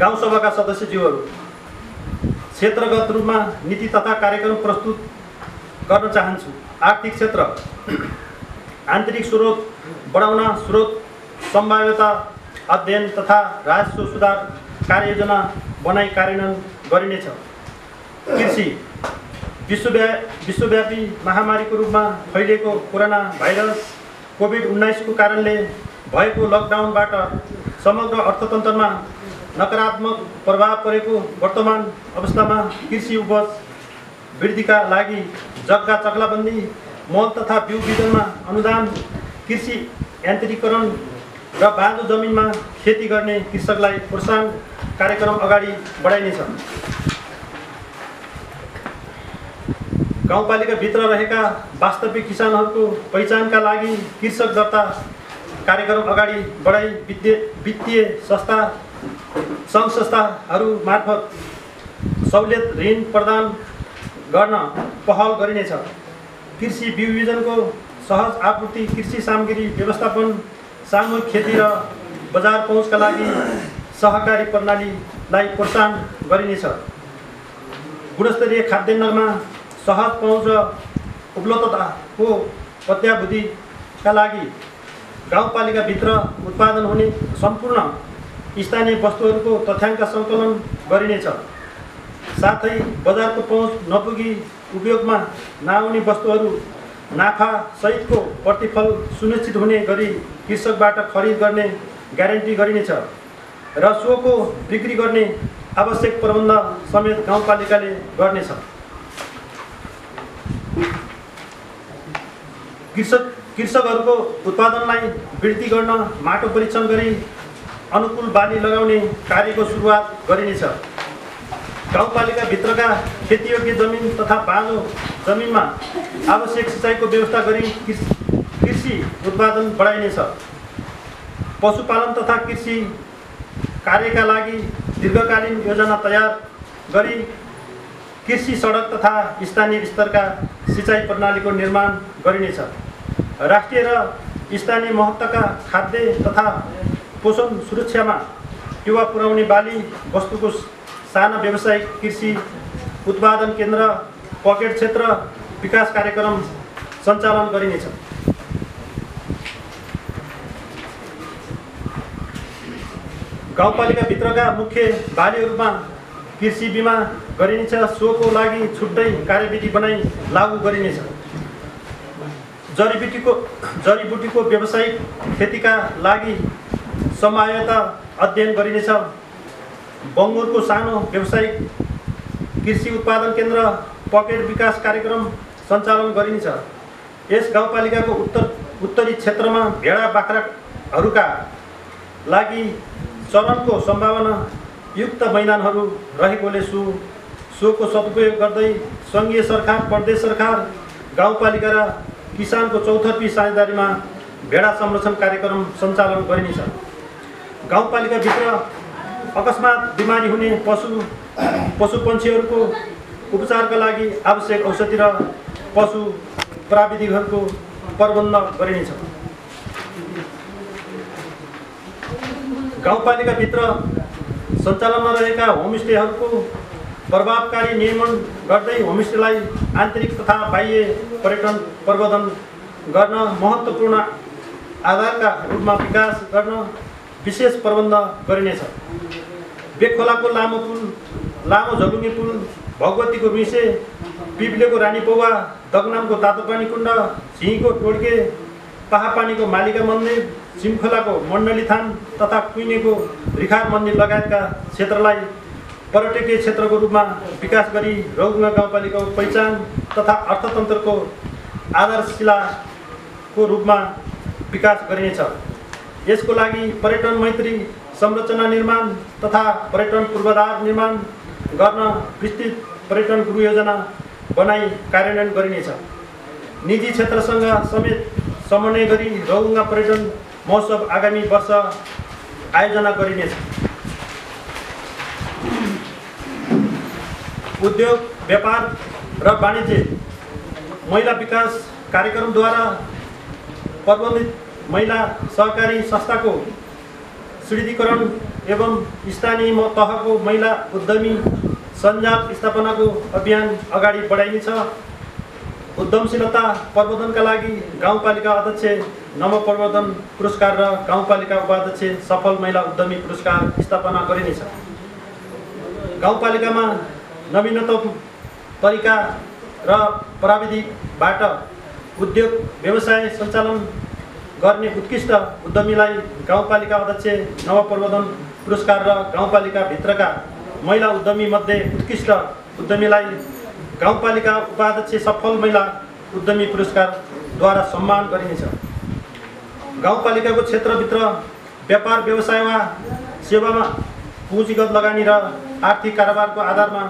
गाउँसभाका सदस्यज्यूहरू क्षेत्रगत रूपमा नीति तथा कार्यक्रम प्रस्तुत गर्न चाहन्छु। आर्थिक क्षेत्र आन्तरिक स्रोत बढाउन स्रोत सम्भाव्यता अध्ययन तथा राजस्व सुधार कार्ययोजना बनाई कार्यान्वयन गरिनेछ। कृषि विश्वव्या विश्वव्यापी महामारीको रूपमा फैलिएको कोरोना भाइरस कोभिड उन्नाइसको कारणले भएको लकडाउनबाट समग्र अर्थतन्त्रमा नकारात्मक प्रभाव परेको वर्तमान अवस्थामा कृषि उपज वृद्धिका लागि जग्गा चक्लाबन्दी मल तथा बिउ बिजनमा अनुदान कृषि यान्त्रिकीकरण र बाँझो जमिनमा खेती गर्ने कृषकलाई प्रोत्साहन कार्यक्रम अगाडि बढाइनेछ। गाउँपालिकाभित्र रहेका वास्तविक किसानहरूको पहिचानका लागि कृषक दर्ता कार्यक्रम अगाडि बढाइ वित्तीय वित्तीय संस्था सङ्घ संस्थाहरू मार्फत सहुलियत ऋण प्रदान गर्न पहल गरिनेछ। कृषि बिउ बिजनको सहज आपूर्ति कृषि सामग्री व्यवस्थापन सामूहिक खेती र बजार पहुँचका लागि सहकारी प्रणालीलाई प्रोत्साहन गरिनेछ। गुणस्तरीय खाद्यान्नमा सहज पहुँच र उपलब्धताको पत्याभूतिका लागि गाउँपालिकाभित्र उत्पादन हुने सम्पूर्ण स्थानीय वस्तुहरूको तथ्याङ्क सङ्कलन गरिनेछ। साथै बजारको पहुँच नपुगी उपयोगमा नआउने वस्तुहरू नाफा सहितको प्रतिफल सुनिश्चित हुने गरी कृषकबाट खरिद गर्ने ग्यारेन्टी गरिनेछ र सोको बिक्री गर्ने आवश्यक प्रबन्ध समेत गाउँपालिकाले गर्नेछ। कृषक कृषकहरूको उत्पादनलाई वृद्धि गर्न माटो परीक्षण गरी अनुकूल बाली लगाउने कार्यको सुरुवात गरिनेछ। गाउँपालिकाभित्रका खेतीयोग्य जमिन तथा बाँझो जमिनमा आवश्यक सिँचाइको व्यवस्था गरी कृषि उत्पादन बढाइनेछ। पशुपालन तथा कृषि कार्यका लागि दीर्घकालीन योजना तयार गरी कृषि सडक तथा स्थानीय स्तरका सिँचाइ प्रणालीको निर्माण गरिनेछ। राष्ट्रिय र स्थानीय महत्त्वका खाद्य तथा पोषण सुरक्षामा टेवा पुर्याउने बाली वस्तुको साना व्यावसायिक कृषि उत्पादन केन्द्र पकेट क्षेत्र विकास कार्यक्रम सञ्चालन गरिनेछ। गाउँपालिकाभित्रका मुख्य बालीहरूमा कृषि बिमा गरिनेछ सोको लागि छुट्टै कार्यविधि बनाई लागू गरिनेछ। जडीबुटीको जडीबुटीको व्यावसायिक खेतीका लागि समायता अध्ययन गरिनेछ। बङ्गुरको सानो व्यावसायिक कृषि उत्पादन केन्द्र पकेट विकास कार्यक्रम सञ्चालन गरिनेछ। यस गाउँपालिकाको उत्तर उत्तरी क्षेत्रमा भेडा बाख्राहरूका लागि चलनको सम्भावना युक्त मैदानहरू रहेकोले सो सोको सदुपयोग गर्दै सङ्घीय सरकार प्रदेश सरकार गाउँपालिका र किसानको चौथर्फी साझेदारीमा भेडा संरक्षण कार्यक्रम सञ्चालन गरिनेछ। गाउँपालिकाभित्र अकस्मात बिमारी हुने पशु पशु पन्छीहरूको उपचारका लागि आवश्यक औषधि र पशु प्राविधिकहरूको प्रबन्ध गरिनेछ। गाउँपालिकाभित्र सञ्चालनमा रहेका होमस्टेहरूको प्रभावकारी नियमन गर्दै होमस्टेलाई आन्तरिक तथा बाह्य पर्यटन प्रवर्धन गर्न महत्त्वपूर्ण आधारका रूपमा विकास गर्न विशेष प्रबन्ध गरिनेछ। बेखोलाको लामो पुल लामो झलुङ्गे पुल भगवतीको रुइसे पिप्लेको रानी पौवा दगनामको तातोपानी कुण्ड झिङको टोड्के पाहापानीको मालिका मन्दिर सिमखोलाको मण्डली थान तथा कुइनेको रिखार मन्दिर लगायतका क्षेत्रलाई पर्यटकीय क्षेत्रको रूपमा विकास गरी रौगुङ्गा गाउँपालिकाको पहिचान तथा अर्थतन्त्रको आधारशिलाको रूपमा विकास गरिनेछ। यसको लागि पर्यटन मैत्री संरचना निर्माण तथा पर्यटन पूर्वाधार निर्माण गर्न विस्तृत पर्यटन गृह योजना बनाई कार्यान्वयन गरिनेछ। निजी क्षेत्रसँग समेत समन्वय गरी रौगुङ्गा पर्यटन महोत्सव आगामी वर्ष आयोजना गरिनेछ। उद्योग व्यापार र वाणिज्य महिला विकास कार्यक्रमद्वारा प्रबन्धित महिला सहकारी संस्थाको सुदृढीकरण एवं स्थानीय तहको महिला उद्यमी सञ्जाल स्थापनाको अभियान अगाडि बढाइनेछ। उद्यमशीलता प्रवर्धनका लागि गाउँपालिका अध्यक्ष नवप्रवर्धन पुरस्कार र गाउँपालिका उपाध्यक्ष सफल महिला उद्यमी पुरस्कार स्थापना गरिनेछ। गाउँपालिकामा नवीनतम तरिका र प्राविधिकबाट उद्योग व्यवसाय सञ्चालन गर्ने उत्कृष्ट उद्यमीलाई गाउँपालिका अध्यक्ष नवप्रवर्धन पुरस्कार र गाउँपालिकाभित्रका महिला उद्यमीमध्ये उत्कृष्ट उद्यमीलाई गाउँपालिका उपाध्यक्ष सफल महिला उद्यमी पुरस्कारद्वारा सम्मान गरिनेछ। गाउँपालिकाको क्षेत्रभित्र व्यापार व्यवसाय वा सेवामा पुँजीगत लगानी र आर्थिक कारोबारको आधारमा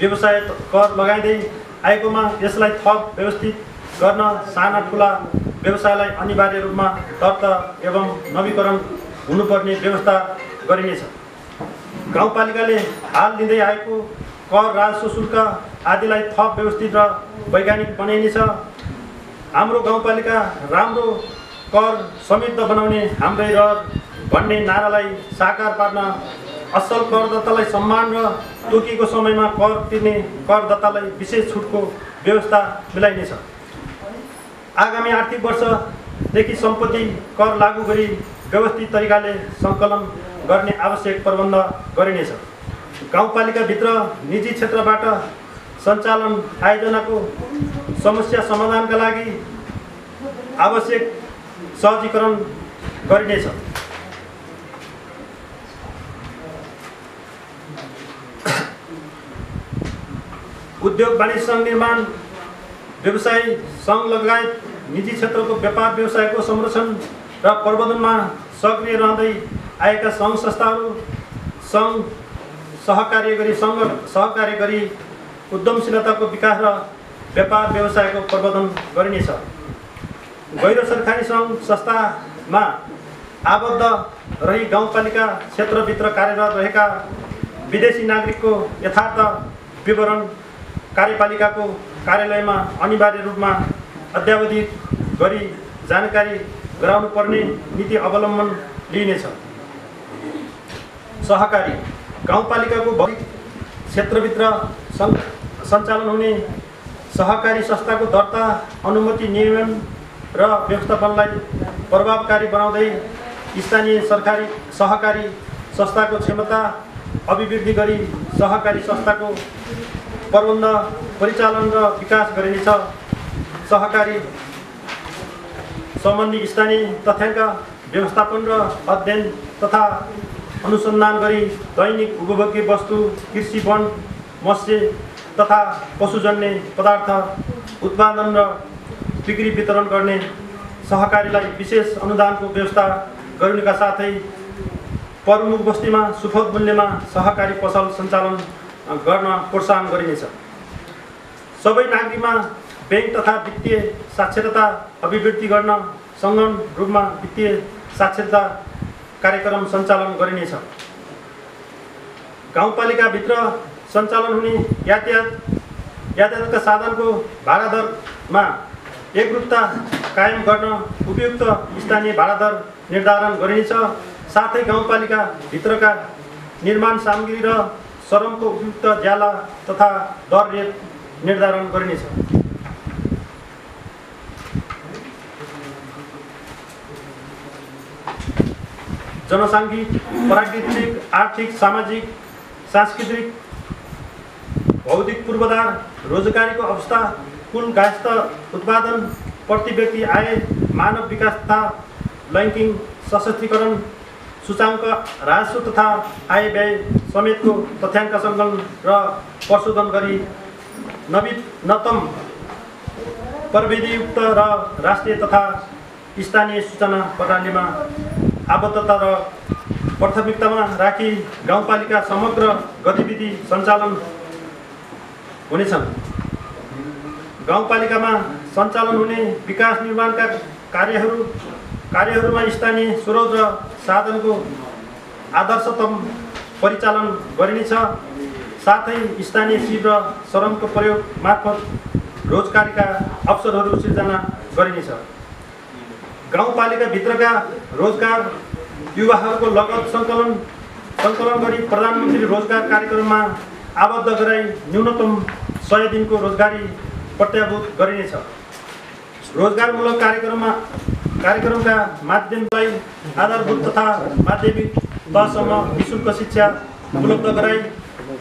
व्यवसाय कर लगाइँदै आएकोमा यसलाई थप व्यवस्थित गर्न साना ठुला व्यवसायलाई अनिवार्य रूपमा दर्ता एवं नवीकरण हुनुपर्ने व्यवस्था गरिनेछ। गाउँपालिकाले हाल लिँदै आएको कर राजस्व शुल्क आदिलाई थप व्यवस्थित र वैज्ञानिक बनाइनेछ। हाम्रो गाउँपालिका राम्रो कर समृद्ध बनाउने हाम्रै रहर भन्ने नारालाई साकार पार्न असल करदातालाई सम्मान र तोकिएको समयमा कर तिर्ने करदातालाई विशेष छुटको व्यवस्था मिलाइनेछ। आगामी आर्थिक वर्षदेखि सम्पत्ति कर लागू गरी व्यवस्थित तरिकाले सङ्कलन गर्ने आवश्यक प्रबन्ध गरिनेछ। गाउँपालिकाभित्र निजी क्षेत्रबाट सञ्चालन आयोजनाको समस्या समाधानका लागि आवश्यक सहजीकरण गरिनेछ। उद्योग वाणिज्य निर्माण व्यवसाय सङ्घ लगायत निजी क्षेत्रको व्यापार व्यवसायको संरक्षण र प्रवर्धनमा सक्रिय रहँदै आएका सङ्घ संस्थाहरू सङ्घ सहकार्य गरी सङ्घ सहकार्य गरी उद्यमशीलताको विकास र व्यापार व्यवसायको प्रवर्धन गरिनेछ। गैर सरकारी सङ्घ संस्थामा आबद्ध रही गाउँपालिका क्षेत्रभित्र कार्यरत रहेका विदेशी नागरिकको यथार्थ विवरण कार्यपालिकाको कार्यालयमा अनिवार्य रूपमा अद्यावधिक गरी जानकारी गराउनु पर्ने नीति अवलम्बन लिइनेछ। सहकारी गाउँपालिकाको भौतिक क्षेत्रभित्र सन् सञ्चालन हुने सहकारी संस्थाको दर्ता अनुमति नियमन र व्यवस्थापनलाई प्रभावकारी बनाउँदै स्थानीय सरकारी सहकारी संस्थाको क्षमता अभिवृद्धि गरी सहकारी संस्थाको प्रबन्ध परिचालन र विकास गरिनेछ। सहकारी सम्बन्धी स्थानीय तथ्याङ्क व्यवस्थापन र अध्ययन तथा अनुसन्धान गरी दैनिक उपभोग्य वस्तु कृषि वन मत्स्य तथा पशुजन्य पदार्थ उत्पादन र बिक्री वितरण गर्ने सहकारीलाई विशेष अनुदानको व्यवस्था गरिनुका साथै प्रमुख बस्तीमा सुपथ मूल्यमा सहकारी पसल सञ्चालन गर्न प्रोत्साहन गरिनेछ। सबै नागरिकमा ब्याङ्क तथा वित्तीय साक्षरता अभिवृद्धि गर्न सङ्गम रूपमा वित्तीय साक्षरता कार्यक्रम सञ्चालन गरिनेछ। गाउँपालिकाभित्र सञ्चालन हुने यातायात यातायातका साधनको भाडा दरमा एकरूपता कायम गर्न उपयुक्त स्थानीय भाडा दर निर्धारण गरिनेछ। साथै गाउँपालिकाभित्रका निर्माण सामग्री र श्रमको उपयुक्त ज्याला तथा दर रेट निर्धारण गरिनेछ। जनसाङ्घिक प्राकृतिक आर्थिक सामाजिक सांस्कृतिक भौतिक पूर्वाधार रोजगारीको अवस्था कुल गायस्थ उत्पादन प्रति व्यक्ति आय मानव विकास तथा लैङ्गिक सशक्तिकरण सूचाङ्क राजस्व तथा आय व्यय समेतको तथ्याङ्क सङ्कलन र प्रशोधन गरी नवीनतम प्रविधियुक्त र राष्ट्रिय तथा स्थानीय सूचना प्रणालीमा आबद्धता र प्राथमिकतामा राखी गाउँपालिका समग्र गतिविधि सञ्चालन हुनेछन्। गाउँपालिकामा सञ्चालन हुने विकास निर्माणका कार्यहरू कार्यहरूमा स्थानीय स्रोत र साधनको आदर्शतम परिचालन गरिनेछ। साथै स्थानीय सिप र श्रमको प्रयोग मार्फत रोजगारीका अवसरहरू सिर्जना गरिनेछ। गाउँपालिकाभित्रका रोजगार युवाहरूको लगत सङ्कलन सङ्कलन गरी प्रधानमन्त्री रोजगार कार्यक्रममा आबद्ध गराई न्यूनतम सय दिनको रोजगारी प्रत्याभूत गरिनेछ। रोजगारमूलक कार्यक्रममा कार्यक्रमका माध्यमलाई आधारभूत तथा माध्यमिक तहसम्म नि शुल्क शिक्षा उपलब्ध गराई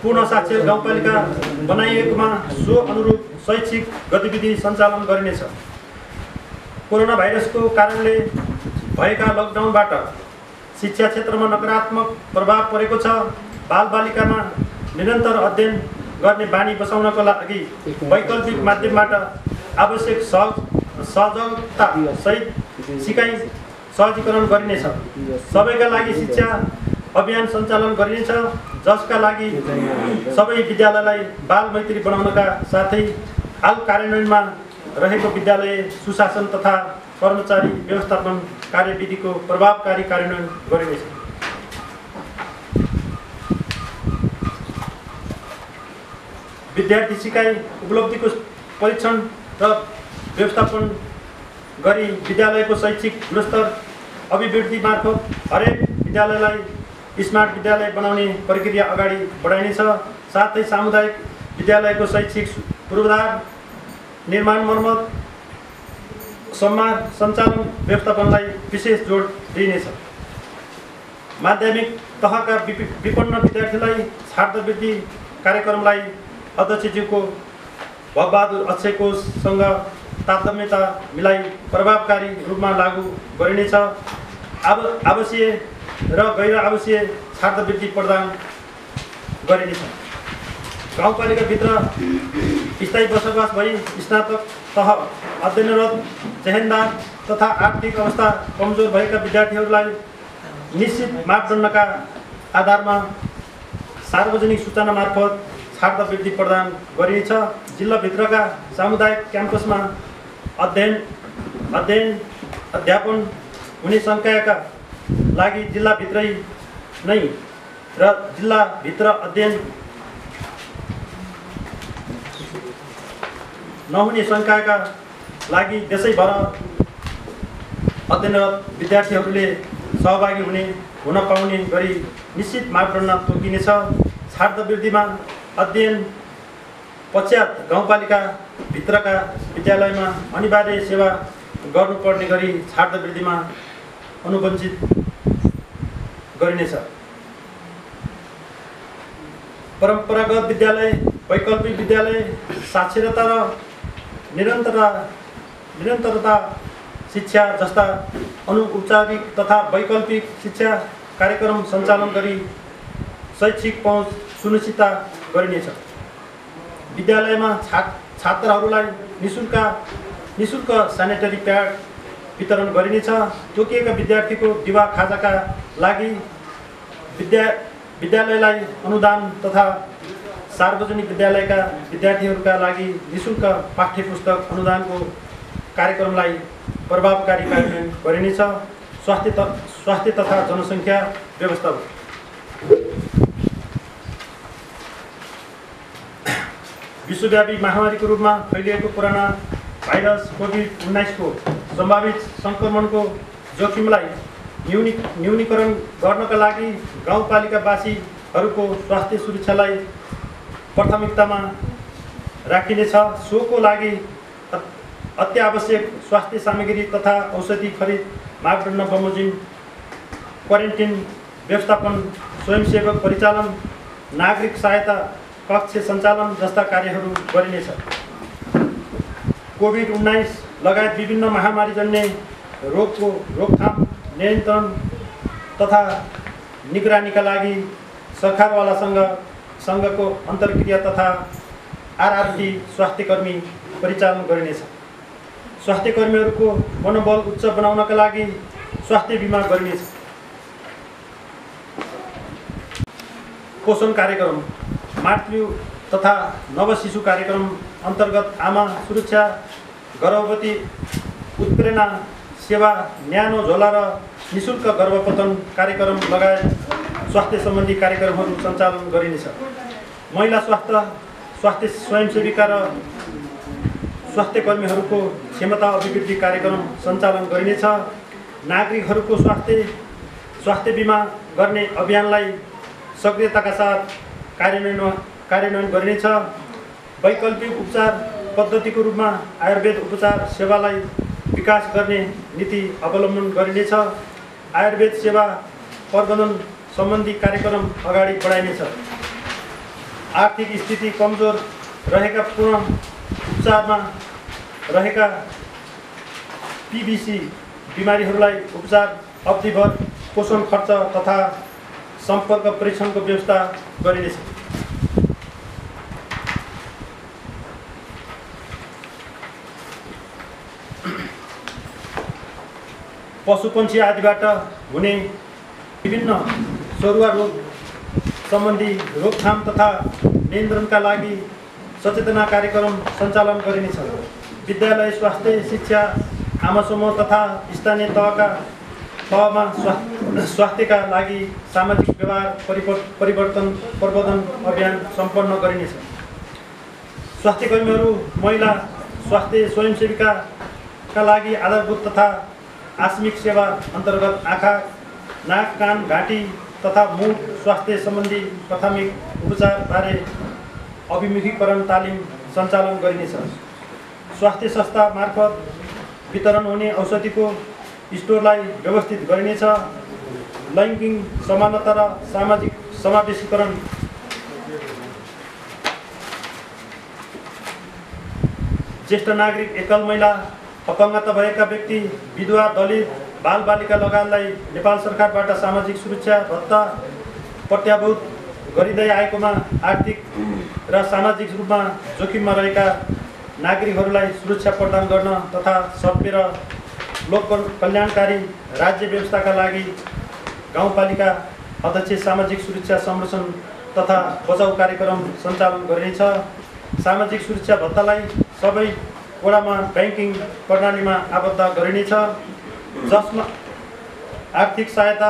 पूर्ण साक्षर गाउँपालिका बनाइएकोमा सो अनुरूप शैक्षिक गतिविधि सञ्चालन गरिनेछ। कोरोना भाइरसको कारणले भएका लकडाउनबाट शिक्षा क्षेत्रमा नकारात्मक प्रभाव परेको छ। बालबालिकामा निरन्तर अध्ययन गर्ने बानी बसाउनको लागि वैकल्पिक माध्यमबाट आवश्यक सहज सहजता सहित सिकाइ सहजीकरण गरिनेछ। सबैका लागि शिक्षा अभियान सञ्चालन गरिनेछ। जसका लागि सबै विद्यालयलाई बाल मैत्री बनाउनका साथै हाल कार्यान्वयनमा रहेको विद्यालय सुशासन तथा कर्मचारी व्यवस्थापन कार्यविधिको प्रभावकारी कार्यान्वयन गरिनेछ। विद्यार्थी सिकाइ उपलब्धिको परीक्षण र व्यवस्थापन गरी विद्यालयको शैक्षिक गुणस्तर अभिवृद्धि मार्फत हरेक विद्यालयलाई स्मार्ट विद्यालय बनाउने प्रक्रिया अगाडि बढाइनेछ। साथै सामुदायिक विद्यालयको शैक्षिक पूर्वाधार निर्माण मर्मत सम्मान सञ्चालन व्यवस्थापनलाई विशेष जोड दिइनेछ। माध्यमिक तहका विपि- विपन्न विद्यार्थीलाई छात्रवृत्ति कार्यक्रमलाई अध्यक्षज्यूको भवबहादुर अक्षय कोषसँग तारतम्यता मिलाई प्रभावकारी रूपमा लागू गरिनेछ। आव आवासीय र गैर आवासीय छात्रवृत्ति प्रदान गरिनेछ। गाउँपालिकाभित्र स्थायी बसोबास भई स्नातक तह अध्ययनरत चेहेन्दार तथा आर्थिक अवस्था कमजोर भएका विद्यार्थीहरूलाई निश्चित मापदण्डका आधारमा सार्वजनिक सूचना मार्फत छात्रवृत्ति प्रदान गरिनेछ। जिल्लाभित्रका सामुदायिक क्याम्पसमा अध्ययन अध्ययन अध्यापन हुने सङ्कायका लागि जिल्लाभित्रै नै र जिल्लाभित्र अध्ययन नहुने सङ्कायका लागि देशैभर अध्ययनरत विद्यार्थीहरूले सहभागी हुने हुन पाउने गरी निश्चित मापदण्ड तोकिनेछ। छात्रवृत्तिमा अध्ययन पश्चात गाउँपालिका भित्रका विद्यालयमा अनिवार्य सेवा गर्नुपर्ने गरी छात्रवृत्तिमा अनुवञ्चित गरिनेछ। परम्परागत विद्यालय वैकल्पिक विद्यालय साक्षरता र निरन्तरता निरन्तरता शिक्षा जस्ता अनुपचारिक तथा वैकल्पिक शिक्षा कार्यक्रम सञ्चालन गरी शैक्षिक पहुँच सुनिश्चित गरिनेछ। विद्यालयमा छा छात्रहरूलाई निशुल्क निशुल्क सेनिटरी प्याड वितरण गरिनेछ। तोकिएका विद्यार्थीको दिवा खाजाका लागि विद्या विद्यालयलाई अनुदान तथा सार्वजनिक विद्यालयका विद्यार्थीहरूका लागि निशुल्क पाठ्य पुस्तक अनुदानको कार्यक्रमलाई प्रभावकारी कार्यान्वयन गरिनेछ। स्वास्थ्य त स्वास्थ्य तथा जनसङ्ख्या व्यवस्थापन विश्वव्यापी महामारीको रूपमा फैलिएको कोरोना भाइरस कोभिड उन्नाइसको सम्भावित सङ्क्रमणको जोखिमलाई न्यूनी न्यूनीकरण गर्नका लागि गाउँपालिकावासीहरूको स्वास्थ्य सुरक्षालाई प्राथमिकतामा राखिनेछ। सोको लागि अत- अत्यावश्यक स्वास्थ्य सामग्री तथा औषधि खरिद मापदण्ड बमोजिम क्वारेन्टिन व्यवस्थापन स्वयंसेवक परिचालन नागरिक सहायता कक्ष सञ्चालन जस्ता कार्यहरू गरिनेछ। कोभिड उन्नाइस लगायत विभिन्न महामारीजन्य रोगको रोकथाम नियन्त्रण तथा निगरानीका लागि सरकारवालासँग सङ्घको अन्तर्क्रिया तथा आरआरटी स्वास्थ्यकर्मी परिचालन गरिनेछ। स्वास्थ्यकर्मीहरूको मनोबल उच्च बनाउनका लागि स्वास्थ्य बिमा गरिनेछ। पोषण कार्यक्रम मातृ तथा नवशिशु कार्यक्रम अन्तर्गत आमा सुरक्षा गर्भवती उत्प्रेरणा सेवा न्यानो झोला र निशुल्क गर्भपतन कार्यक्रम लगायत स्वास्थ्य सम्बन्धी कार्यक्रमहरू सञ्चालन गरिनेछ। महिला स्वास्थ्य स्वास्थ्य स्वयंसेविका र स्वास्थ्य कर्मीहरूको क्षमता अभिवृद्धि कार्यक्रम सञ्चालन गरिनेछ। नागरिकहरूको स्वास्थ्य स्वास्थ्य बिमा गर्ने अभियानलाई सक्रियताका साथ कार्यान्वयन कार्यान्वयन गरिनेछ। वैकल्पिक उपचार पद्धतिको रूपमा आयुर्वेद उपचार सेवालाई विकास गर्ने नीति अवलम्बन गरिनेछ। आयुर्वेद सेवा प्रबन्धन सम्बन्धी कार्यक्रम अगाडि बढाइनेछ। आर्थिक स्थिति कमजोर रहेका पूर्ण उपचारमा रहेका पिबिसी बिमारीहरूलाई उपचार अवधिभर पोषण खर्च तथा सम्पर्क परीक्षणको व्यवस्था गरिनेछ। पशुपन्छी आदिबाट हुने विभिन्न सरुवा रोग सम्बन्धी रोकथाम तथा नियन्त्रणका लागि सचेतना कार्यक्रम सञ्चालन गरिनेछ विद्यालय स्वास्थ्य शिक्षा आमा समूह तथा स्थानीय तहका तहमा स्वा स्वास्थ्यका लागि सामाजिक व्यवहार परिवर् परिवर्तन प्रवर्धन अभियान सम्पन्न गरिनेछ स्वास्थ्यकर्मीहरू महिला स्वास्थ्य स्वयंसेविकाका लागि आधारभूत तथा आस्मिक सेवा अन्तर्गत आँखा नाक कान घाँटी तथा मुख स्वास्थ्य सम्बन्धी प्राथमिक उपचारबारे अभिमुखीकरण तालिम सञ्चालन गरिनेछ। स्वास्थ्य संस्था मार्फत वितरण हुने औषधिको स्टोरलाई व्यवस्थित गरिनेछ। लैङ्गिक समानता र सामाजिक समावेशीकरण ज्येष्ठ नागरिक एकल महिला अपङ्गता भएका व्यक्ति विधवा दलित बालबालिका लगायतलाई नेपाल सरकारबाट सामाजिक सुरक्षा भत्ता प्रत्याभूत गरिँदै आएकोमा आर्थिक र सामाजिक रूपमा जोखिममा रहेका नागरिकहरूलाई सुरक्षा प्रदान गर्न तथा सभ्य र लोक कल्याणकारी राज्य व्यवस्थाका लागि गाउँपालिका अध्यक्ष सामाजिक सुरक्षा संरक्षण तथा बचाउ कार्यक्रम सञ्चालन गरिनेछ। सामाजिक सुरक्षा भत्तालाई सबै वडामा ब्याङ्किङ प्रणालीमा आबद्ध गरिनेछ जसमा आर्थिक सहायता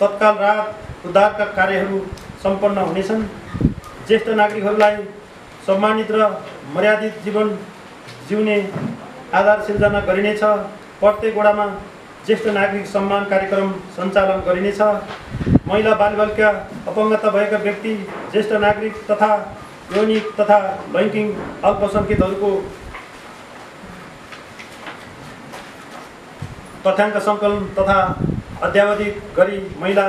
तत्काल राहत उद्धारका कार्यहरू सम्पन्न हुनेछन्। ज्येष्ठ नागरिकहरूलाई सम्मानित र मर्यादित जीवन जिउने आधार सिर्जना गरिनेछ प्रत्येक वडामा ज्येष्ठ नागरिक सम्मान कार्यक्रम सञ्चालन गरिनेछ महिला बालबालिका अपङ्गता भएका व्यक्ति ज्येष्ठ नागरिक तथा यौनिक तथा लैङ्गिक अल्पसङ्ख्यकहरूको तथ्याङ्क सङ्कलन तथा अद्यावधिक गरी महिला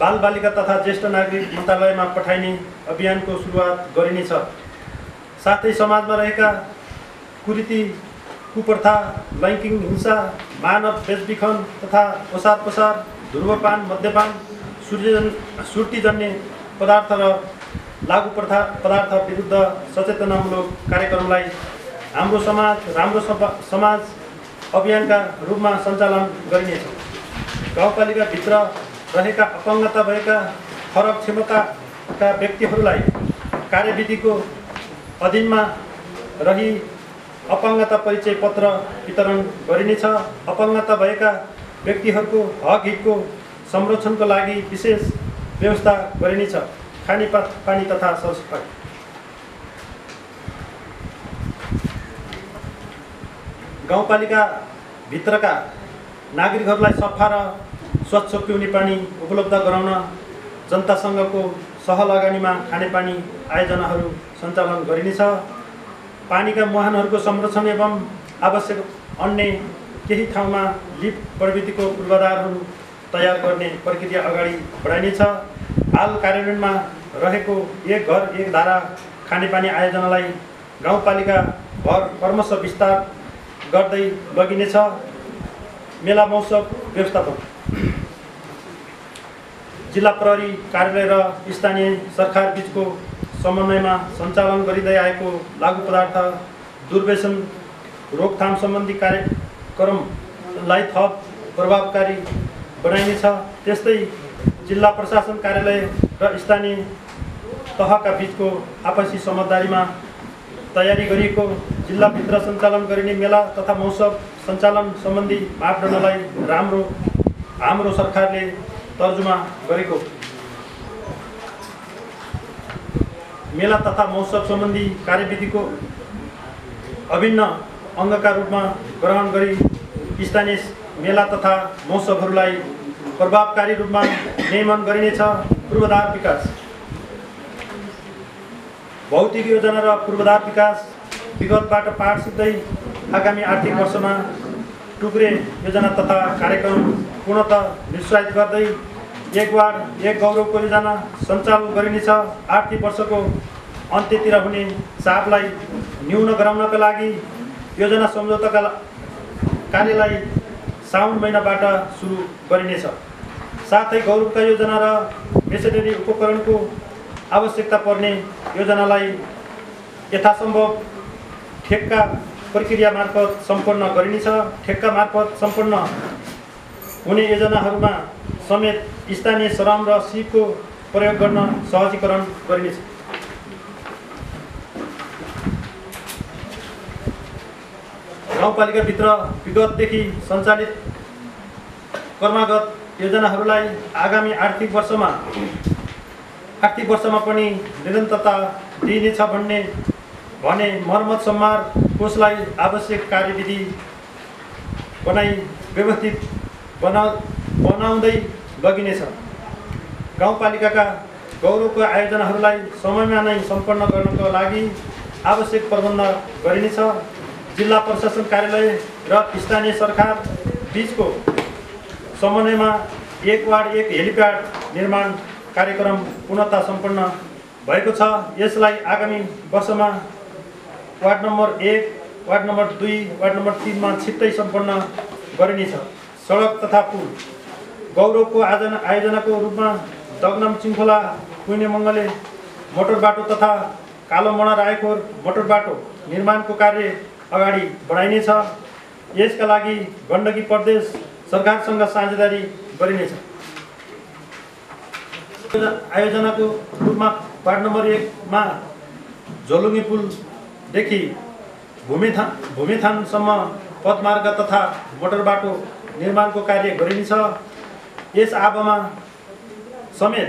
बालबालिका तथा ज्येष्ठ नागरिक मन्त्रालयमा पठाइने अभियानको सुरुवात गरिनेछ साथै समाजमा रहेका कुरीति कुप्रथा लैङ्गिक हिंसा मानव बेचबिखन तथा ओसार पसार ध्रुवपान मद्यपान सूर्यजन सुर्तीजन्य पदार्थ र लागु प्रथा पदार्थ विरुद्ध सचेतनामूलक कार्यक्रमलाई हाम्रो समाज राम्रो समाज अभियानका रूपमा सञ्चालन गरिनेछ। गाउँपालिकाभित्र रहेका अपङ्गता भएका फरक क्षमताका व्यक्तिहरूलाई कार्यविधिको अधीनमा रही अपङ्गता परिचय पत्र वितरण गरिनेछ। अपङ्गता भएका व्यक्तिहरूको हक हितको संरक्षणको लागि विशेष व्यवस्था गरिनेछ। खानेपा पानी तथा सरसफाइ गाउँपालिकाभित्रका नागरिकहरूलाई सफा र स्वच्छ पिउने पानी उपलब्ध गराउन जनतासँगको सहलगानीमा खानेपानी आयोजनाहरू सञ्चालन गरिनेछ। पानीका मुहानहरूको संरक्षण एवं आवश्यक अन्य केही ठाउँमा लिफ्ट प्रविधिको पूर्वाधारहरू तयार गर्ने प्रक्रिया अगाडि बढाइनेछ। हाल कार्यान्वयनमा रहेको एक घर एक धारा खानेपानी आयोजनालाई गाउँपालिका भर क्रमशः विस्तार गर्दै लगिनेछ मेला महोत्सव व्यवस्थापन। जिल्ला प्रहरी कार्यालय र स्थानीय सरकार बिचको समन्वयमा सञ्चालन गरिँदै आएको लागु पदार्थ दुर्व्यसन रोकथाम सम्बन्धी कार्यक्रमलाई थप प्रभावकारी बनाइनेछ। त्यस्तै जिल्ला प्रशासन कार्यालय र स्थानीय तहका बिचको आपसी समझदारीमा तयारी गरिएको जिल्लाभित्र सञ्चालन गरिने मेला तथा महोत्सव सञ्चालन सम्बन्धी मापदण्डलाई राम्रो हाम्रो सरकारले तर्जुमा गरेको मेला तथा महोत्सव सम्बन्धी कार्यविधिको अभिन्न अङ्गका रूपमा ग्रहण गरी स्थानीय मेला तथा महोत्सवहरूलाई प्रभावकारी रूपमा नियमन गरिनेछ। पूर्वाधार विकास। भौतिक योजना र पूर्वाधार विकास विगतबाट पाठ सिक्दै आगामी आर्थिक वर्षमा टुक्रे योजना तथा कार्यक्रम पूर्णतः निरुत्साहित गर्दै एक वार्ड एक गौरवको योजना सञ्चालन गरिनेछ। आर्थिक वर्षको अन्त्यतिर हुने चापलाई न्यून गराउनका लागि योजना सम्झौताका कार्यलाई साउन महिनाबाट सुरु गरिनेछ। साथै गौरवका योजना र मेसिनरी उपकरणको आवश्यकता पर्ने योजनालाई यथासम्भव ठेक्का प्रक्रिया मार्फत सम्पन्न गरिनेछ। ठेक्का मार्फत सम्पन्न हुने योजनाहरूमा समेत स्थानीय श्रम र सिपको प्रयोग गर्न सहजीकरण गरिनेछ। गाउँपालिकाभित्र विगतदेखि सञ्चालित कर्मागत योजनाहरूलाई आगामी आर्थिक वर्षमा आर्थिक वर्षमा पनि निरन्तरता दिइनेछ भन्ने भने मर्मत सम्मार कोषलाई आवश्यक कार्यविधि बनाई व्यवस्थित बना बनाउँदै लगिनेछ। गाउँपालिकाका गौरवको आयोजनाहरूलाई समयमा नै सम्पन्न गर्नको लागि आवश्यक प्रबन्ध गरिनेछ। जिल्ला प्रशासन कार्यालय र स्थानीय सरकार बिचको समन्वयमा एक वार्ड एक हेलिप्याड निर्माण कार्यक्रम पूर्णता सम्पन्न भएको छ। यसलाई आगामी वर्षमा वार्ड नम्बर एक वार्ड नम्बर दुई वार्ड नम्बर तिनमा छिट्टै सम्पन्न गरिनेछ। सडक तथा पुल गौरवको आयोजना आयोजनाको रूपमा दगनाम चिङखोला कुइने मङ्गले मोटर बाटो तथा कालो मणा रायखोर मोटर बाटो निर्माणको कार्य अगाडि बढाइनेछ। यसका लागि गण्डकी प्रदेश सरकारसँग साझेदारी गरिनेछ। आयोजनाको रूपमा वार्ड नम्बर एकमा झोलुङ्गे पुलदेखि भूमिथान भूमिथानसम्म पदमार्ग तथा मोटर बाटो निर्माणको कार्य गरिनेछ। यस आबमा समेत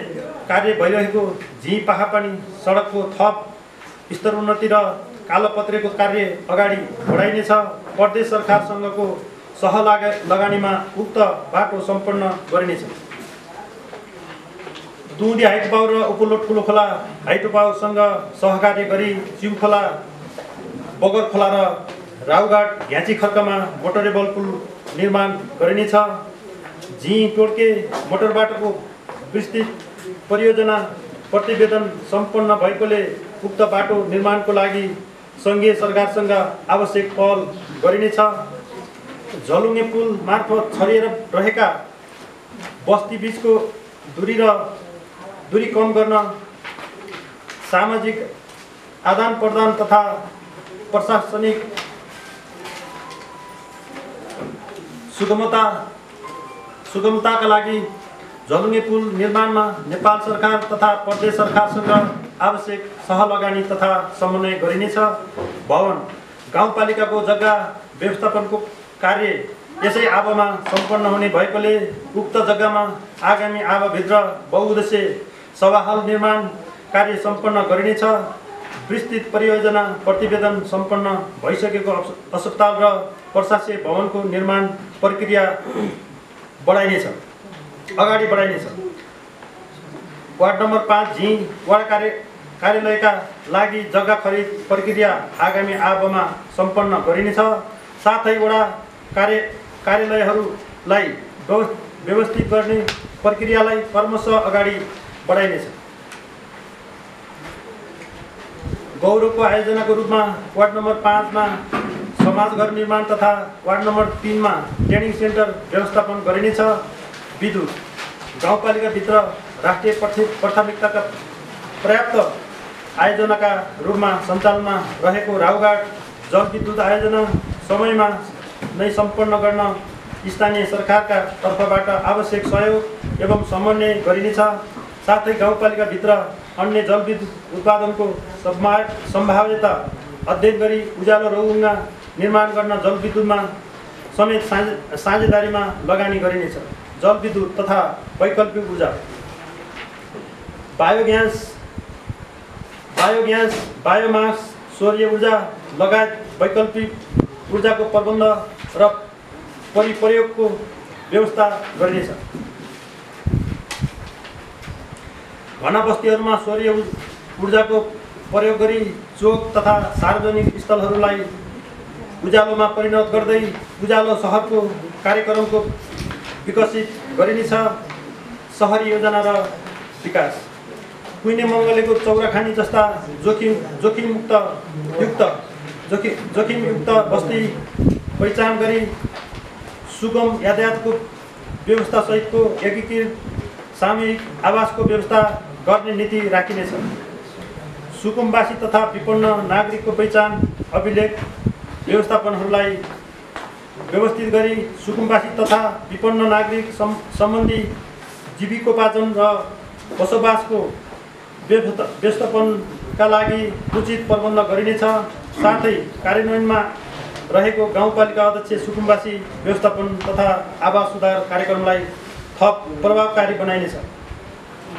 कार्य भइरहेको झी पाहापानी सडकको थप स्तरोन्नति र कालोपत्रेको कार्य अगाडि बढाइनेछ। प्रदेश सरकारसँगको सहलाग लगानीमा उक्त बाटो सम्पन्न गरिनेछ। दुहुदी हाइटपाउ र उपलोट ठुलो खोला हाइटोपाउसँग सहकार्य गरी चिउ खोला बगर खोला र राउघाट घ्याची खर्कमा मोटरेबल पुल निर्माण गरिनेछ झी टोड्के मोटर बाटोको विस्तृत परियोजना प्रतिवेदन सम्पन्न भएकोले उक्त बाटो निर्माणको लागि सङ्घीय सरकारसँग आवश्यक पहल गरिनेछ झलुङ्गे पुल मार्फत छरिएर रहेका बस्ती बिचको दूरी र दूरी कम गर्न सामाजिक आदान प्रदान तथा प्रशासनिक सुगमता सुगमताका लागि झलुङ्गे पुल निर्माणमा नेपाल सरकार तथा प्रदेश सरकारसँग आवश्यक सहलगानी तथा समन्वय गरिनेछ। भवन गाउँपालिकाको जग्गा व्यवस्थापनको कार्य यसै आबमा सम्पन्न हुने भएकोले उक्त जग्गामा आगामी आबभित्र बहुउद्देश्य सभा हल निर्माण कार्य सम्पन्न गरिनेछ। विस्तृत परियोजना प्रतिवेदन सम्पन्न भइसकेको अस- अस्पताल र प्रशासकीय भवनको निर्माण प्रक्रिया बढाइनेछ। अगाडि बढाइनेछ। वार्ड नम्बर पाँच झिङ वार्ड कार्य कार्यालयका लागि जग्गा खरिद प्रक्रिया आगामी आबमा सम्पन्न गरिनेछ। साथै वडा कार्य कार्यालयहरूलाई व्यव- व्यवस्थित गर्ने प्रक्रियालाई क्रमशः अगाडि बढाइनेछ गौरवको आयोजनाको रूपमा वार्ड नम्बर पाँचमा समाज घर निर्माण तथा वार्ड नम्बर तिनमा ट्रेनिङ सेन्टर व्यवस्थापन गरिनेछ। विद्युत गाउँपालिकाभित्र राष्ट्रिय प्रथि प्राथमिकताका पर्याप्त आयोजनाका रूपमा सञ्चालनमा रहेको राउघाट जलविद्युत आयोजना समयमा नै सम्पन्न गर्न स्थानीय सरकारका तर्फबाट आवश्यक सहयोग एवं समन्वय गरिनेछ। साथै गाउँपालिकाभित्र अन्य जलविद्युत उत्पादनको सम्भा सम्भाव्यता अध्ययन गरी उज्यालो रौङ्गा निर्माण गर्न जलविद्युतमा समेत साझे साझेदारीमा लगानी गरिनेछ। जलविद्युत तथा वैकल्पिक ऊर्जा। बायोग्यास बायोग्यास बायोमास सौर्य ऊर्जा लगायत वैकल्पिक ऊर्जाको प्रबन्ध र परिप्रयोगको व्यवस्था गरिनेछ। घना बस्तीहरूमा सौर्य ऊर्- ऊर्जाको प्रयोग गरी चोक तथा सार्वजनिक स्थलहरूलाई उज्यालोमा परिणत गर्दै उज्यालो सहरको कार्यक्रमको विकसित गरिनेछ सहरी योजना र विकास। कुइने मङ्गलेको चौराखानी जस्ता जोखिम जोखिममुक्त युक्त जोखिम जोखिमयुक्त बस्ती पहिचान गरी सुगम यातायातको व्यवस्थासहितको एकीकृत सामूहिक आवासको व्यवस्था गर्ने नीति राखिनेछ। सुकुम्बासी तथा विपन्न नागरिकको पहिचान अभिलेख व्यवस्थापनहरूलाई व्यवस्थित गरी सुकुम्बासी तथा विपन्न नागरिक सम् सम्बन्धी जीविकोपार्जन र बसोबासको व्यवस्था व्यवस्थापनका लागि उचित प्रबन्ध गरिनेछ। साथै कार्यान्वयनमा रहेको गाउँपालिका अध्यक्ष सुकुम्बासी व्यवस्थापन तथा आवास सुधार कार्यक्रमलाई थप प्रभावकारी बनाइनेछ।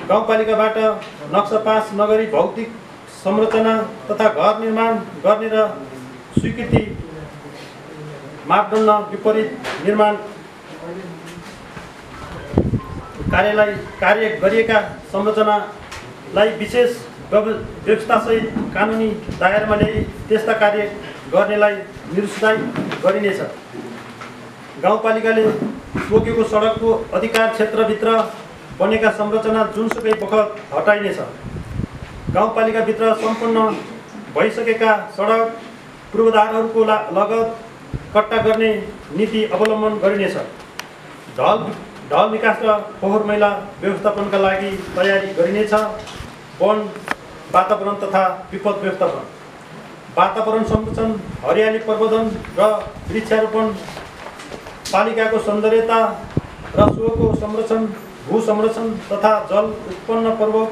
गाउँपालिकाबाट नक्सा पास नगरी भौतिक संरचना तथा घर निर्माण गर्ने र स्वीकृति मापदण्ड विपरीत निर्माण कार्यलाई कार्य गरिएका संरचनालाई विशेष व्यव- व्यवस्थासहित कानुनी दायरामा ल्याई त्यस्ता कार्य गर्नेलाई निरुत्साहित गरिनेछ। गाउँपालिकाले तोकेको सडकको अधिकार क्षेत्रभित्र बनेका संरचना जुनसुकै बखत हटाइनेछ। गाउँपालिकाभित्र सम्पन्न भइसकेका सडक पूर्वाधारहरूको लगत कट्टा गर्ने नीति अवलम्बन गरिनेछ। ढल ढल विकास र फोहोर मैला व्यवस्थापनका लागि तयारी गरिनेछ। वन वातावरण तथा विपद व्यवस्थापन। वातावरण संरक्षण हरियाली प्रवर्धन र वृक्षारोपण पालिकाको सौन्दर्यता र सोको संरक्षण भू संरक्षण तथा जल उत्पन्न पूर्वक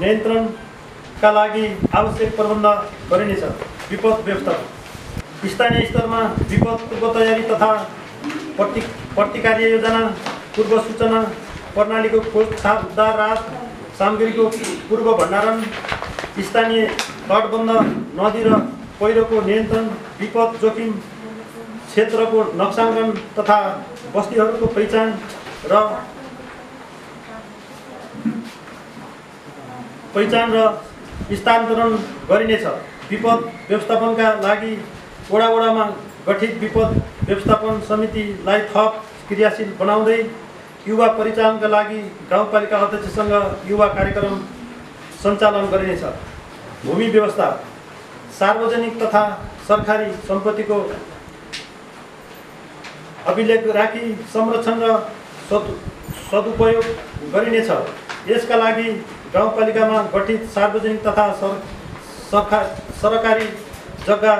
नियन्त्रणका लागि आवश्यक प्रबन्ध गरिनेछ। विपद व्यवस्थापन स्थानीय स्तरमा विपद पूर्व तयारी तथा प्रति प्रतिकार्य योजना पूर्व सूचना प्रणालीको खोजछाप उद्धार राहत सामग्रीको पूर्व भण्डारण स्थानीय तटबन्ध नदी र पहिरोको नियन्त्रण विपद जोखिम क्षेत्रको नक्साङ्कन तथा बस्तीहरूको पहिचान र पहिचान र स्थानान्तरण गरिनेछ। विपद व्यवस्थापनका लागि वडा वडामा गठित विपद व्यवस्थापन समितिलाई थप क्रियाशील बनाउँदै युवा परिचालनका लागि गाउँपालिका अध्यक्षसँग युवा कार्यक्रम सञ्चालन गरिनेछ। भूमि व्यवस्था सार्वजनिक तथा सरकारी सम्पत्तिको अभिलेख राखी संरक्षण र सदु सदुपयोग गरिनेछ। यसका लागि गाउँपालिकामा गठित सार्वजनिक तथा सर सरका सरकारी जग्गा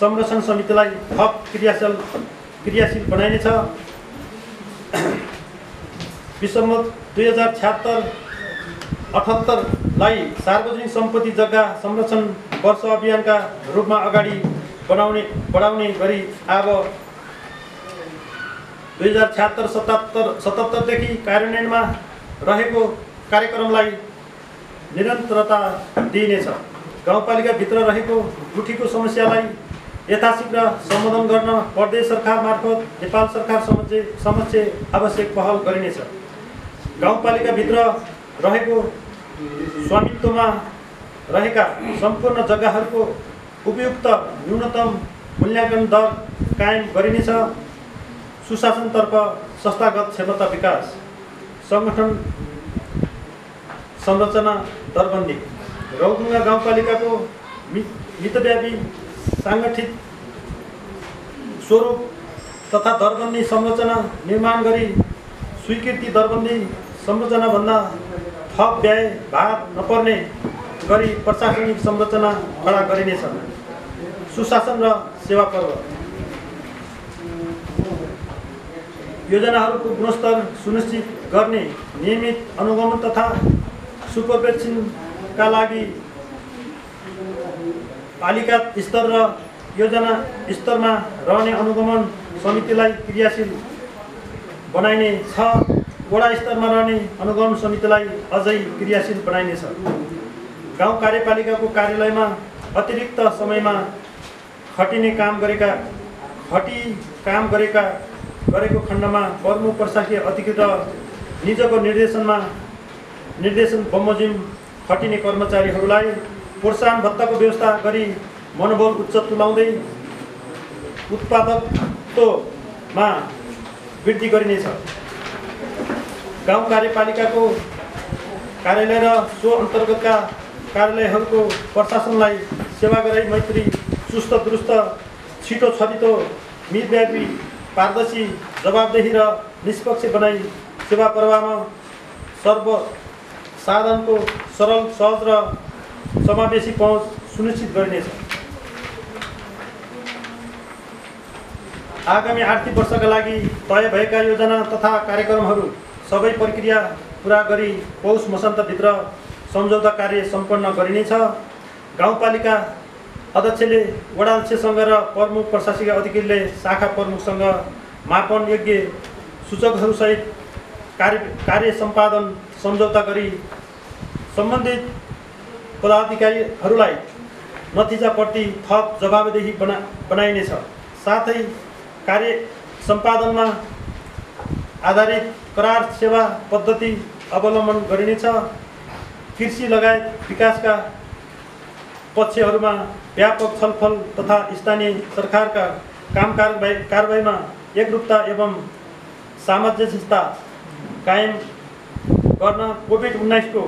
संरक्षण समितिलाई थप क्रियाशील क्रियाशील बनाइनेछ। विसम्मत दुई हजार छ्यात्तर अठहत्तरलाई सार्वजनिक सम्पत्ति जग्गा संरक्षण वर्ष अभियानका रूपमा अगाडि बढाउने बढाउने गरी अब दुई हजार छ्यात्तर सतहत्तर सतहत्तरदेखि कार्यान्वयनमा रहेको कार्यक्रमलाई निरन्तरता दिइनेछ। गाउँपालिकाभित्र रहेको गुठीको समस्यालाई यथाशीघ्र सम्बोधन गर्न प्रदेश सरकार मार्फत नेपाल सरकार समक्ष समक्ष आवश्यक पहल गरिनेछ। गाउँपालिकाभित्र रहेको स्वामित्वमा रहेका सम्पूर्ण जग्गाहरूको उपयुक्त न्यूनतम मूल्याङ्कन दर कायम गरिनेछ। सुशासनतर्फ संस्थागत क्षमता विकास सङ्गठन संरचना दरबन्दी। रौगुङ्गा गाउँपालिकाको मितव्यापी साङ्गठित स्वरूप तथा दरबन्दी संरचना निर्माण गरी स्वीकृति दरबन्दी संरचनाभन्दा थप व्यय भार नपर्ने गरी प्रशासनिक संरचना खडा गरिनेछ सुशासन र सेवा पर्व। योजनाहरूको गुणस्तर सुनिश्चित गर्ने नियमित अनुगमन तथा सुपरवेक्षणका लागि पालिका स्तर र योजना स्तरमा रहने अनुगमन समितिलाई क्रियाशील बनाइने छ। वडा स्तरमा रहने अनुगमन समितिलाई अझै क्रियाशील बनाइनेछ गाउँ कार्यपालिकाको कार्यालयमा अतिरिक्त समयमा खटिने काम गरेका खटी काम गरेका गरेको खण्डमा प्रमुख प्रशासकीय अधिकृत निजको निर्देशनमा निर्देशन बमोजिम खटिने कर्मचारीहरूलाई प्रोत्साहन भत्ताको व्यवस्था गरी मनोबल उच्च तुलाउँदै उत्पादकत्वमा वृद्धि गरिनेछ। गाउँ कार्यपालिकाको कार्यालय र सो अन्तर्गतका कार्यालयहरूको प्रशासनलाई सेवा गराई मैत्री चुस्त दुरुस्त छिटो छरितो मितव्यापी पारदर्शी जवाबदेही र निष्पक्ष बनाई सेवा प्रवाहमा सर्व साधनको सरल सहज र समावेशी पहुँच सुनिश्चित गरिनेछ। आगामी आर्थिक वर्षका लागि तय भएका योजना तथा कार्यक्रमहरू सबै प्रक्रिया पुरा गरी पौष मसान्तभित्र सम्झौता कार्य सम्पन्न गरिनेछ। गाउँपालिका अध्यक्षले वडाध्यक्षसँग र प्रमुख प्रशासकीय अधिकारीले शाखा प्रमुखसँग मापन योग्य सूचकहरूसहित कार्य कार्य सम्पादन सम्झौता गरी सम्बन्धित पदाधिकारीहरूलाई नतिजाप्रति थप जवाबदेही बना बनाइनेछ। साथै कार्य सम्पादनमा आधारित करार सेवा पद्धति अवलम्बन गरिनेछ। कृषि लगायत विकासका पक्षहरूमा व्यापक छलफल तथा स्थानीय सरकारका काम कारबाही कारबाहीमा एकरूपता एवं सामञ्जस्यता कायम गर्न कोभिड उन्नाइसको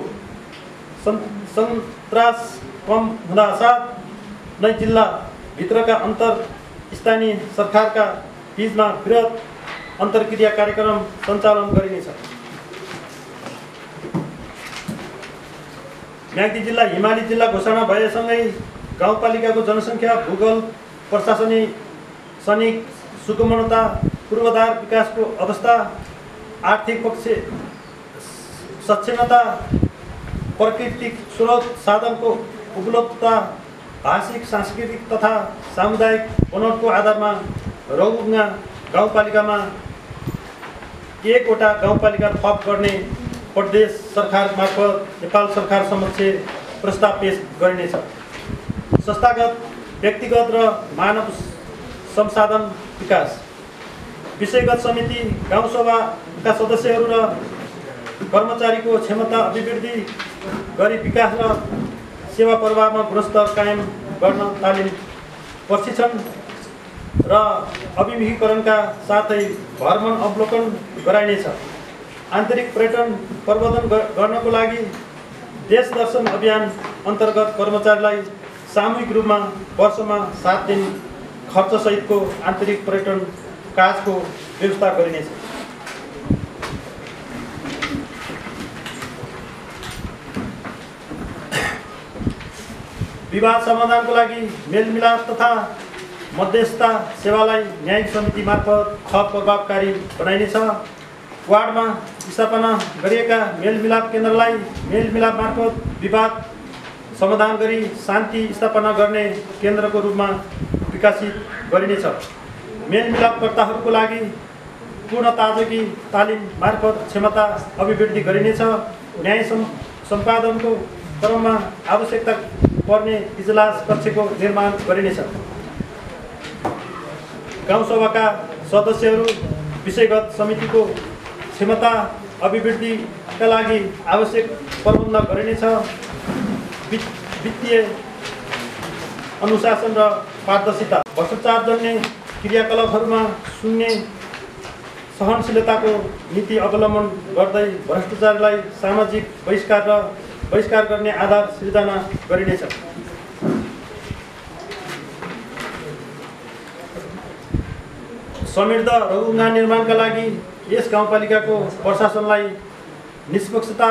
सन् सन्तास कम हुँदासाथ नै जिल्लाभित्रका अन्तर स्थानीय सरकारका बिचमा वृहत अन्तर्क्रिया कार्यक्रम सञ्चालन गरिनेछ। म्याग्दी जिल्ला हिमाली जिल्ला घोषणा भएसँगै गाउँपालिकाको जनसङ्ख्या भूगोल प्रशासनिक सैनिक सुगमता पूर्वाधार विकासको अवस्था आर्थिक पक्ष सक्षमता प्राकृतिक स्रोत साधनको उपलब्धता भाषिक सांस्कृतिक तथा सामुदायिक बनोटको आधारमा रौगा गाउँपालिकामा एकवटा गाउँपालिका थप गर्ने प्रदेश सरकार मार्फत नेपाल सरकार समक्ष प्रस्ताव पेश गरिनेछ। संस्थागत व्यक्तिगत र मानव संसाधन विकास। विषयगत समिति गाउँसभाका सदस्यहरू र कर्मचारीको क्षमता अभिवृद्धि गरी विकास र सेवा प्रवाहमा गुणस्तर कायम गर्न तालिम प्रशिक्षण र अभिमुखीकरणका साथै भ्रमण अवलोकन गराइनेछ। आन्तरिक पर्यटन प्रवर्धन ग- गर्नको लागि देश दर्शन अभियान अन्तर्गत कर्मचारीलाई सामूहिक रूपमा वर्षमा सात दिन खर्चसहितको आन्तरिक पर्यटन काजको व्यवस्था गरिनेछ। विवाद समाधानको लागि मेलमिलाप तथा मध्यस्थता सेवालाई न्यायिक समिति मार्फत थप प्रभावकारी बनाइनेछ। वार्डमा स्थापना गरिएका मेलमिलाप केन्द्रलाई मेलमिलाप मार्फत विवाद समाधान गरी शान्ति स्थापना गर्ने केन्द्रको रूपमा विकसित गरिनेछ। मेलमिलापकर्ताहरूको लागि पूर्ण ताजगी तालिम मार्फत क्षमता अभिवृद्धि गरिनेछ। न्याय सम् सम्पादनको क्रममा आवश्यकता पर्ने इजलास कक्षको निर्माण गरिनेछ। गाउँसभाका सदस्यहरू विषयगत समितिको क्षमता अभिवृद्धिका लागि आवश्यक प्रबन्ध गरिनेछ। वित- वित्तीय अनुशासन र पारदर्शिता भ्रष्टाचारजन्य क्रियाकलापहरूमा शून्य सहनशीलताको नीति अवलम्बन गर्दै भ्रष्टाचारलाई सामाजिक बहिष्कार र बहिष्कार गर्ने आधार सिर्जना गरिनेछ। समृद्ध रघुङ्गा निर्माणका लागि यस गाउँपालिकाको प्रशासनलाई निष्पक्षता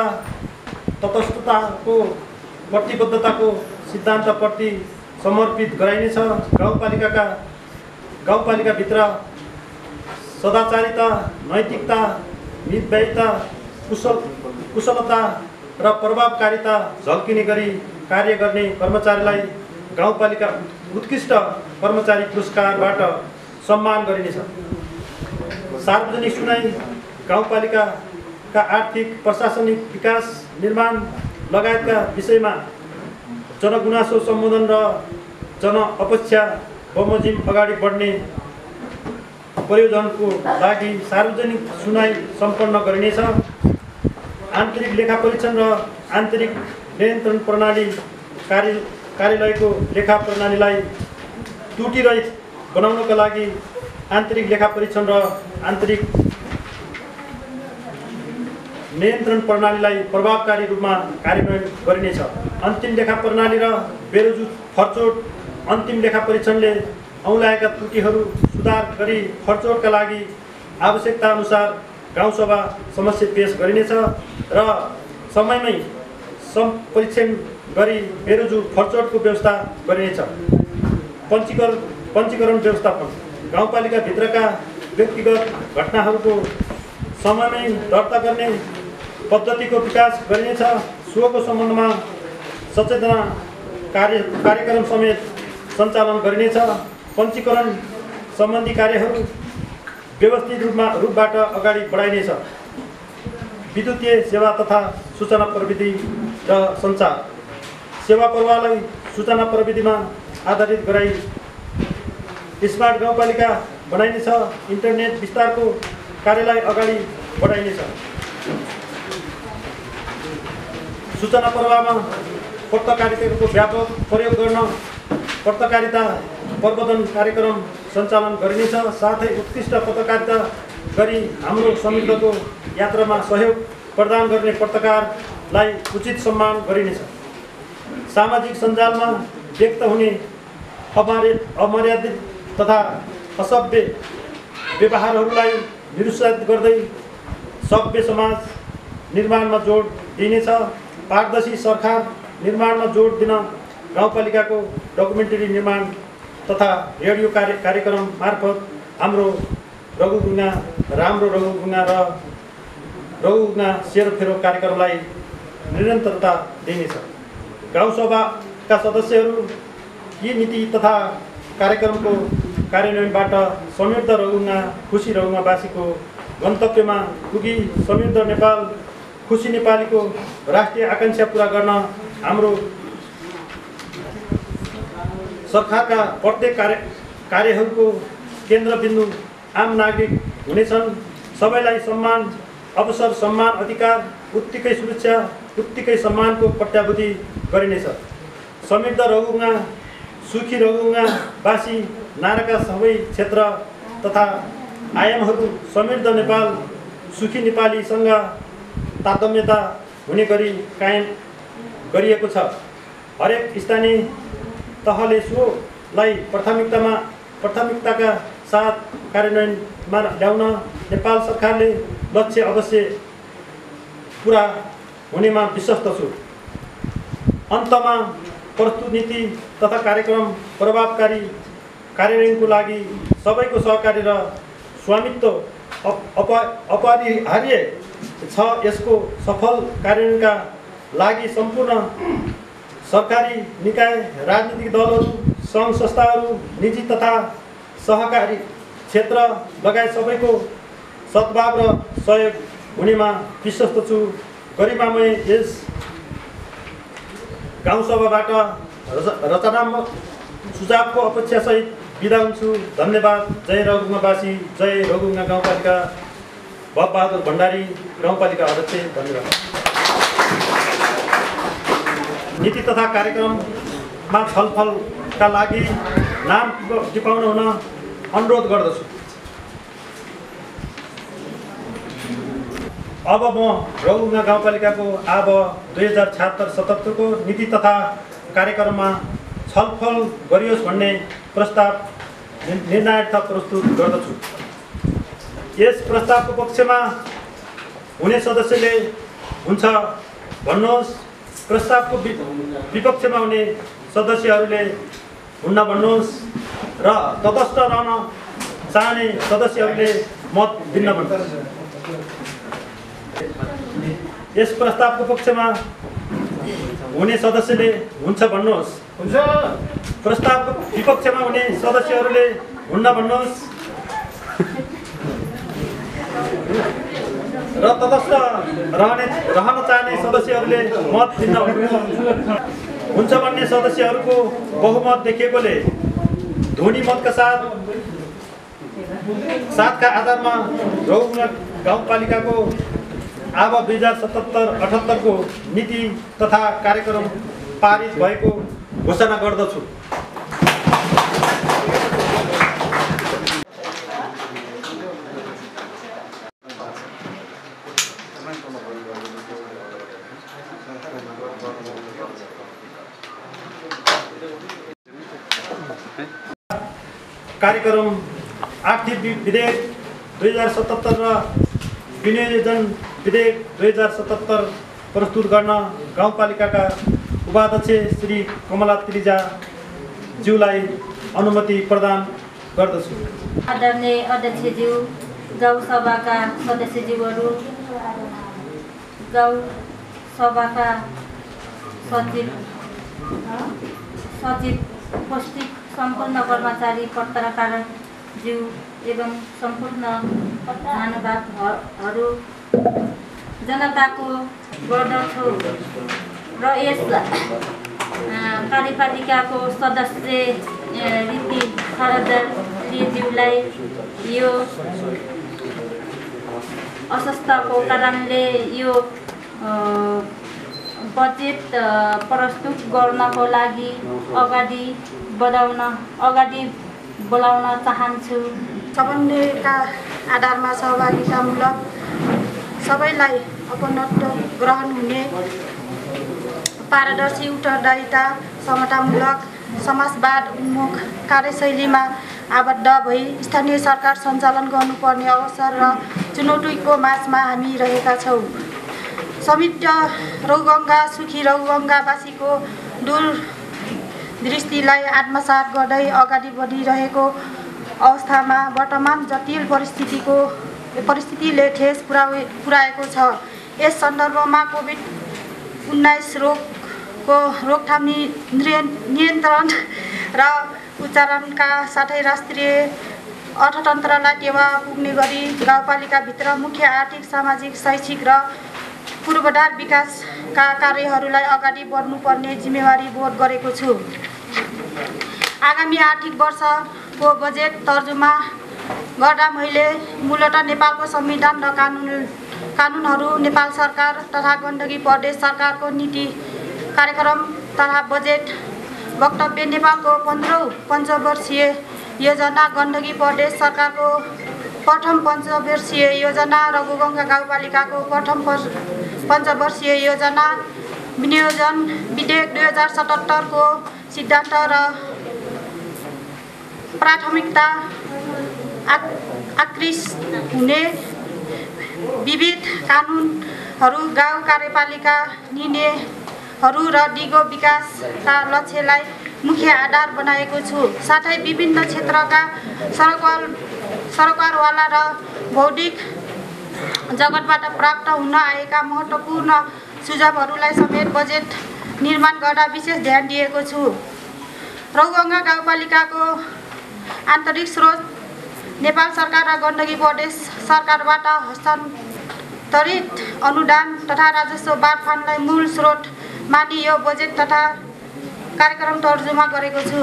तटस्थताको प्रतिबद्धताको सिद्धान्तप्रति समर्पित गराइनेछ। गाउँपालिकाका गाउँपालिकाभित्र सदाचारिता नैतिकता निर्भयता कुशल कुशलता र प्रभावकारिता झल्किने गरी कार्य गर्ने कर्मचारीलाई गाउँपालिका उत्कृष्ट कर्मचारी पुरस्कारबाट सम्मान गरिनेछ। सार्वजनिक सुनाइ गाउँपालिकाका आर्थिक प्रशासनिक विकास निर्माण लगायतका विषयमा जनगुनासो सम्बोधन र जनअपेक्षा बमोजिम अगाडि बढ्ने प्रयोजनको लागि सार्वजनिक सुनाइ सम्पन्न गरिनेछ। आन्तरिक लेखा परीक्षण र आन्तरिक नियन्त्रण प्रणाली कार्य कार्यालयको लेखा प्रणालीलाई त्रुटिरहित बनाउनका लागि आन्तरिक लेखा परीक्षण र आन्तरिक नियन्त्रण प्रणालीलाई प्रभावकारी रूपमा कार्यान्वयन गरिनेछ। अन्तिम लेखा प्रणाली र बेरोजु खर्चोट अन्तिम लेखा परीक्षणले औँलाएका त्रुटिहरू सुधार गरी खर्चोटका लागि आवश्यकता अनुसार गाउँसभा समस्या पेश गरिनेछ र समयमै सम परीक्षण गरी बेरोजु खर्चोटको व्यवस्था गरिनेछ। पञ्चीकरण पञ्चीकरण व्यवस्थापन। गाउँपालिकाभित्रका व्यक्तिगत घटनाहरूको समयमै दर्ता गर्ने पद्धतिको विकास गरिनेछ। सोको सम्बन्धमा सचेतना कार्य कार्यक्रम समेत सञ्चालन गरिनेछ। पञ्चीकरण सम्बन्धी कार्यहरू व्यवस्थित रूपमा रूपबाट अगाडि बढाइनेछ विद्युतीय सेवा तथा सूचना प्रविधि र सञ्चार। सेवा प्रवाहलाई सूचना प्रविधिमा आधारित गराई स्मार्ट गाउँपालिका बनाइनेछ इन्टरनेट विस्तारको कार्यलाई अगाडि बढाइनेछ सूचना प्रवाहमा पत्रकारिताको व्यापक प्रयोग गर्न पत्रकारिता प्रवर्धन कार्यक्रम सञ्चालन गरिनेछ साथै उत्कृष्ट पत्रकारिता गरी हाम्रो समृद्धको यात्रामा सहयोग प्रदान गर्ने पत्रकारलाई उचित सम्मान गरिनेछ। सामाजिक सञ्जालमा व्यक्त हुने अमर्याद अमर्यादित तथा असभ्य व्यवहारहरूलाई निरुत्साहित गर्दै सभ्य समाज निर्माणमा जोड दिइनेछ। पारदर्शी सरकार निर्माणमा जोड दिन गाउँपालिकाको डकुमेन्टरी निर्माण तथा रेडियो कार्य कार्यक्रम मार्फत हाम्रो रघुगुङ्गा राम्रो रघुगुङ्गा र रघुगुङ्गा सेरोफेरो कार्यक्रमलाई निरन्तरता दिइनेछ गाउँसभाका सदस्यहरू यी नीति तथा कार्यक्रमको कार्यान्वयनबाट समृद्ध रघुङ्गा खुसी रघुङ्गावासीको गन्तव्यमा पुगी समृद्ध नेपाल खुसी नेपालीको राष्ट्रिय आकाङ्क्षा पुरा गर्न हाम्रो सरकारका प्रत्येक कार्य कार्यहरूको केन्द्रबिन्दु आम नागरिक हुनेछन्। सबैलाई सम्मान अवसर सम्मान अधिकार उत्तिकै सुरक्षा उत्तिकै सम्मानको प्रत्याभूति गरिनेछ। समृद्ध रघुङ्गा सुखी रघुङ्गावासी नाराका सबै क्षेत्र तथा आयामहरू समृद्ध नेपाल सुखी नेपालीसँग तारतम्यता हुने गरी कायम गरिएको छ। हरेक स्थानीय तहले सोलाई प्राथमिकतामा प्राथमिकताका साथ कार्यान्वयनमा ल्याउन नेपाल सरकारले लक्ष्य अवश्य पुरा हुनेमा विश्वस्त छु। अन्तमा प्रस्तुत नीति तथा कार्यक्रम प्रभावकारी कार्यान्वयनको लागि सबैको सहकारी र स्वामित्व अप अप अपरिहार्य छ यसको सफल कार्यान्वयनका लागि सम्पूर्ण सरकारी निकाय राजनीतिक दलहरू सङ्घ संस्थाहरू निजी तथा सहकारी क्षेत्र लगायत सबैको सद्भाव र सहयोग हुनेमा विश्वस्त छु। गरिमामय यस गाउँसभाबाट रच रचनात्मक सुझावको अपेक्षासहित बिदा हुन्छु। धन्यवाद। जय रघुङ्गावासी जय रघुङ्गा गाउँपालिका भवबहादुर भण्डारी गाउँपालिका अध्यक्ष धन्यवाद। नीति तथा कार्यक्रममा छलफलका लागि नाम टिप- टिपाउन हुन अनुरोध गर्दछु। अब म रघुङ्गा गाउँपालिकाको आब दुई हजार छत्तर सतहत्तरको नीति तथा कार्यक्रममा छलफल गरियोस् भन्ने प्रस्ताव नि- निर्णायक प्रस्तुत गर्दछु। यस प्रस्तावको पक्षमा हुने सदस्यले हुन्छ भन्नुहोस्। प्रस्तावको विपक्षमा हुने सदस्यहरूले हुन्न भन्नुहोस् र तटस्थ रहन चाहने सदस्यहरूले मत भिन्न भन्नुहोस्। यस प्रस्तावको पक्षमा हुने सदस्यले हुन्छ भन्नुहोस्। हुन्छ। प्रस्तावको विपक्षमा हुने सदस्यहरूले हुन्न भन्नुहोस्। र तटस्थ रहने रहन चाहने सदस्यहरूले मत भन्नुहोस् हुन्छ भन्ने सदस्यहरूको बहुमत देखिएकोले ध्वनि मतका साथ सातका आधारमा रौगा गाउँपालिकाको आब दुई हजार सतहत्तर अठहत्तरको नीति तथा कार्यक्रम पारित भएको घोषणा गर्दछु। कार्यक्रम आर्थिक विधेयक दुई हजार सतहत्तर र विनियोजन विधेयक दुई हजार सतहत्तर प्रस्तुत गर्न गाउँपालिकाका उपाध्यक्ष श्री कमला त्रिजाज्यूलाई अनुमति प्रदान गर्दछु। आदरणीय अध्यक्षज्यू गाउँसभाका सदस्यज्यूहरू गाउँ सभाका सचिव सचिव उपस्थित सम्पूर्ण कर्मचारी पत्रकारज्यू एवं सम्पूर्ण महानुभावहरू जनताको गर्दछु र यस कार्यपालिकाको सदस्य रीति खरदरज्यूलाई यो अस्वस्थको कारणले यो बजेट प्रस्तुत गर्नको लागि अगाडि बढाउन अगाडि बोलाउन चाहन्छु। समन्वयका आधारमा सहभागितामूलक सबैलाई अपनत्व ग्रहण हुने पारदर्शी उत्तरदायिता समतामूलक समाजवाद उन्मुख कार्यशैलीमा आबद्ध भई स्थानीय सरकार सञ्चालन गर्नुपर्ने अवसर र चुनौतीको माझमा हामी रहेका छौँ। संयुक्त रौगङ्गा सुखी रौगङ्गावासीको दूर दृष्टिलाई आत्मसात गर्दै अगाडि बढिरहेको अवस्थामा वर्तमान जटिल परिस्थितिको परिस्थितिले ठेस पुर्याए पुर्याएको छ। यस सन्दर्भमा कोभिड उन्नाइस रोगको रोकथाम नियन्त्रण र उच्चारणका साथै राष्ट्रिय अर्थतन्त्रलाई टेवा पुग्ने गरी गाउँपालिकाभित्र मुख्य आर्थिक सामाजिक शैक्षिक र पूर्वाधार विकासका कार्यहरूलाई अगाडि बढ्नुपर्ने जिम्मेवारी बोध गरेको छु। आगामी आर्थिक वर्षको बजेट तर्जुमा गर्दा मैले मूलत नेपालको संविधान र कानुन कानुनहरू नेपाल सरकार तथा गण्डकी प्रदेश सरकारको नीति कार्यक्रम तथा बजेट वक्तव्य नेपालको पन्ध्रौँ पञ्चवर्षीय योजना गण्डकी प्रदेश सरकारको प्रथम पञ्चवर्षीय योजना र गोगङ्गा गाउँपालिकाको प्रथम पञ्च- पञ्चवर्षीय योजना विनियोजन विधेयक दुई हजार सतहत्तरको सिद्धान्त र प्राथमिकता आक आकृष्ट हुने विविध कानुनहरू गाउँ कार्यपालिका निर्णयहरू र दिगो विकासका लक्ष्यलाई मुख्य आधार बनाएको छु। साथै विभिन्न क्षेत्रका सरकार सरकारवाला र बौद्धिक जगतबाट प्राप्त हुन आएका महत्त्वपूर्ण सुझावहरूलाई समेत बजेट निर्माण गर्दा विशेष ध्यान दिएको छु। रौगङ्गा गाउँपालिकाको आन्तरिक स्रोत नेपाल सरकार र गण्डकी प्रदेश सरकारबाट हस्तान्तरित अनुदान तथा राजस्व बाँडफाँडलाई मूल स्रोत मानि यो बजेट तथा कार्यक्रम तर्जुमा गरेको छु।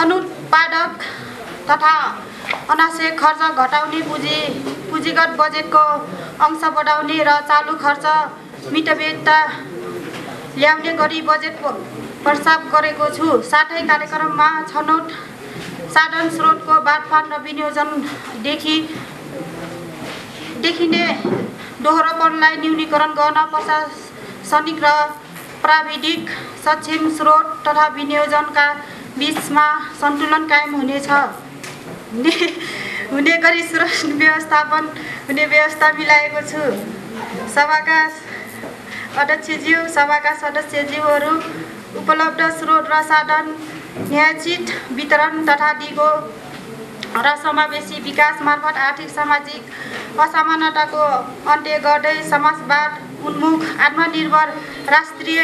अनुत्पादक तथा अनावश्यक खर्च घटाउने पुँजी पुँजीगत बजेटको अंश बढाउने र चालु खर्च मितव्ययता ल्याउने गरी बजेट प्रस्ताव गरेको छु। साथै कार्यक्रममा छनौट साधन स्रोतको बाँडफाँड र विनियोजनदेखि देखिने दोहोरोपनलाई न्यूनीकरण गर्न प्रशासनिक र प्राविधिक सक्षम स्रोत तथा विनियोजनका बिचमा सन्तुलन कायम हुनेछ। हुने हुने गरी स्रोत व्यवस्थापन हुने व्यवस्था मिलाएको छु। सभाका अध्यक्षज्यू सभाका सदस्यज्यूहरू उपलब्ध स्रोत र साधन न्यायोचित वितरण तथा दिगो र समावेशी विकास मार्फत आर्थिक सामाजिक असमानताको अन्त्य गर्दै समाजवाद उन्मुख आत्मनिर्भर राष्ट्रिय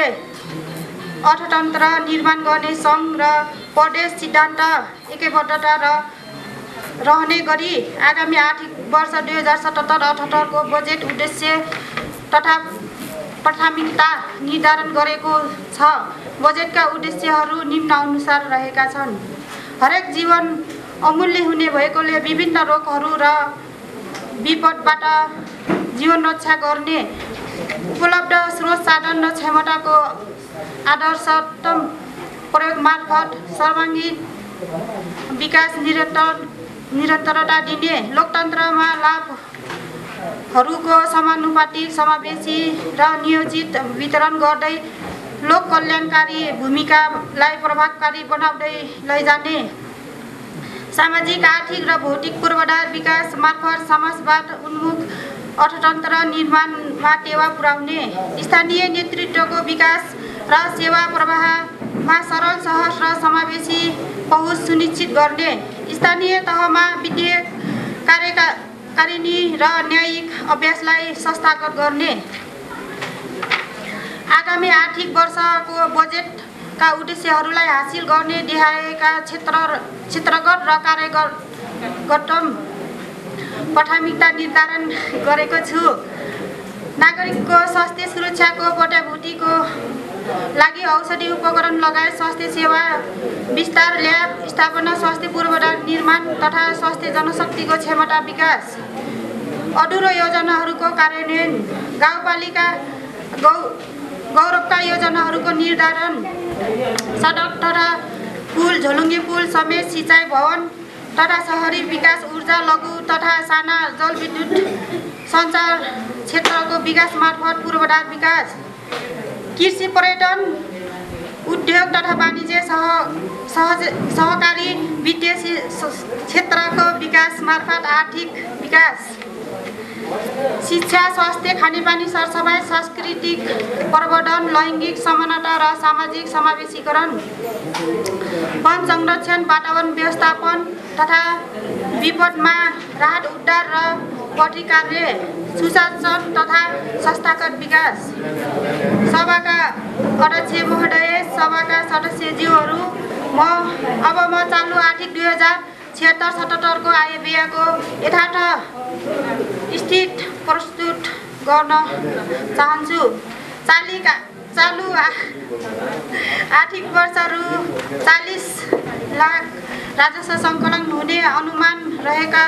अर्थतन्त्र निर्माण गर्ने सङ्घ र प्रदेश सिद्धान्त एकैबद्धता र रहने गरी आगामी आर्थिक वर्ष दुई हजार सतहत्तर अठहत्तरको बजेट उद्देश्य तथा प्राथमिकता निर्धारण गरेको छ। बजेटका उद्देश्यहरू निम्नअनुसार रहेका छन्। हरेक जीवन अमूल्य हुने भएकोले विभिन्न रोगहरू र विपदबाट जीवन रक्षा गर्ने उपलब्ध स्रोत साधन र क्षमताको आदर्शतम प्रयोग मार्फत सर्वाङ्गीण विकास निरन्तर निरन्तरता दिने लोकतन्त्रमा लाभहरूको समानुपातिक समावेशी र नियोजित वितरण गर्दै लोक कल्याणकारी भूमिकालाई प्रभावकारी बनाउँदै लैजाने। सामाजिक आर्थिक र भौतिक पूर्वाधार विकास मार्फत समाजवाद उन्मुख अर्थतन्त्र निर्माणमा टेवा पुर्याउने। स्थानीय नेतृत्वको विकास र सेवा प्रवाहमा सरल सहज र समावेशी पहुँच सुनिश्चित गर्ने। स्थानीय तहमा विधेयक कार्यका कारिणी र न्यायिक अभ्यासलाई संस्थागत गर्ने। आगामी आर्थिक वर्षको बजेटका उद्देश्यहरूलाई हासिल गर्ने देखाएका क्षेत्र क्षेत्रगत र कार्यगत प्राथमिकता निर्धारण गरेको छु। नागरिकको स्वास्थ्य सुरक्षाको प्रत्याभूतिको लागि औषधि उपकरण लगायत स्वास्थ्य सेवा विस्तार ल्याब स्थापना स्वास्थ्य पूर्वाधार निर्माण तथा स्वास्थ्य जनशक्तिको क्षमता विकास। अधुरो योजनाहरूको कार्यान्वयन गाउँपालिका गौ गौरवका योजनाहरूको निर्धारण सडक तथा पुल झोलुङ्गे पुल समेत सिँचाइ भवन तथा सहरी विकास ऊर्जा लघु तथा साना जलविद्युत सञ्चार क्षेत्रको विकास मार्फत पूर्वाधार विकास। कृषि पर्यटन उद्योग तथा वाणिज्य सह सहज सहकारी वित्तीय क्षे- क्षेत्रको विकास मार्फत आर्थिक विकास शिक्षा स्वास्थ्य खानेपानी सरसफाइ सांस्कृतिक प्रवर्धन लैङ्गिक समानता र सामाजिक समावेशीकरण वन संरक्षण वातावरण व्यवस्थापन तथा विपदमा राहत उद्धार र कार्य सुशासन तथा संस्थागत विकास सभाका अध्यक्ष महोदय सभाका सदस्यज्यूहरू म अब म चालु आर्थिक दुई हजार छिहत्तर सतहत्तरको आय यथार्थ स्थित प्रस्तुत गर्न चाहन्छु। चालिका चालु आर्थिक वर्ष रु चालिस लाख राजस्व सङ्कलन हुने अनुमान रहेका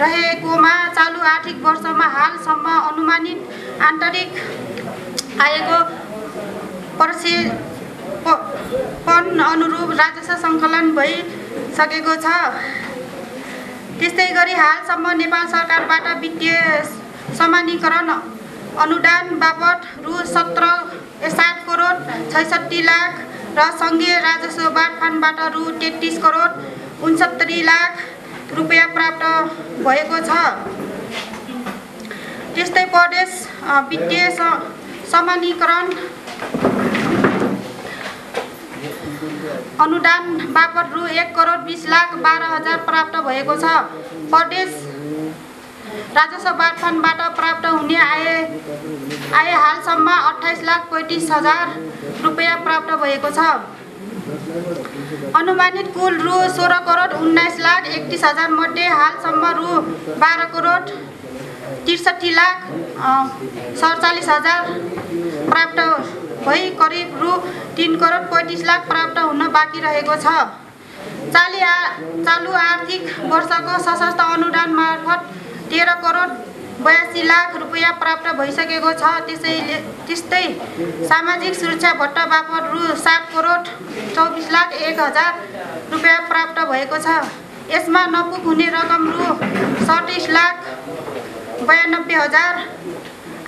रहेकोमा चालु आर्थिक वर्षमा हालसम्म अनुमानित आन्तरिक आएको पर्से पन अनुरूप राजस्व सङ्कलन भइसकेको छ। त्यस्तै गरी हालसम्म नेपाल सरकारबाट वित्तीय समानीकरण अनुदान बापत रु सत्र सात करोड छैसठी लाख र सङ्घीय राजस्व बाँडफाँडबाट रु तेत्तिस करोड उन्सत्तरी लाख रुपियाँ प्राप्त भएको छ। त्यस्तै प्रदेश वित्तीय समानीकरण अनुदान बापत रु एक करोड बिस लाख बाह्र हजार प्राप्त भएको छ। प्रदेश राजस्व बाँडफाँडबाट प्राप्त हुने आय आय हालसम्म अठाइस लाख पैँतिस हजार रुपियाँ प्राप्त भएको छ। अनुमानित कुल रु सोह्र करोड उन्नाइस लाख एकतिस हजार मध्ये हालसम्म रु बाह्र करोड त्रिसठी लाख सडचालिस हजार प्राप्त भई करिब रु तिन करोड पैँतिस लाख प्राप्त हुन बाँकी रहेको छ। चाली आ चालु आर्थिक वर्षको सशस्त्र अनुदान मार्फत तेह्र करोड बयासी लाख रुपियाँ प्राप्त भइसकेको छ। त्यसैले त्यस्तै सामाजिक सुरक्षा भत्ता बापत रु सात करोड चौबिस लाख एक हजार रुपियाँ प्राप्त भएको छ। यसमा नपुग हुने रकम रु सडतिस लाख बयानब्बे हजार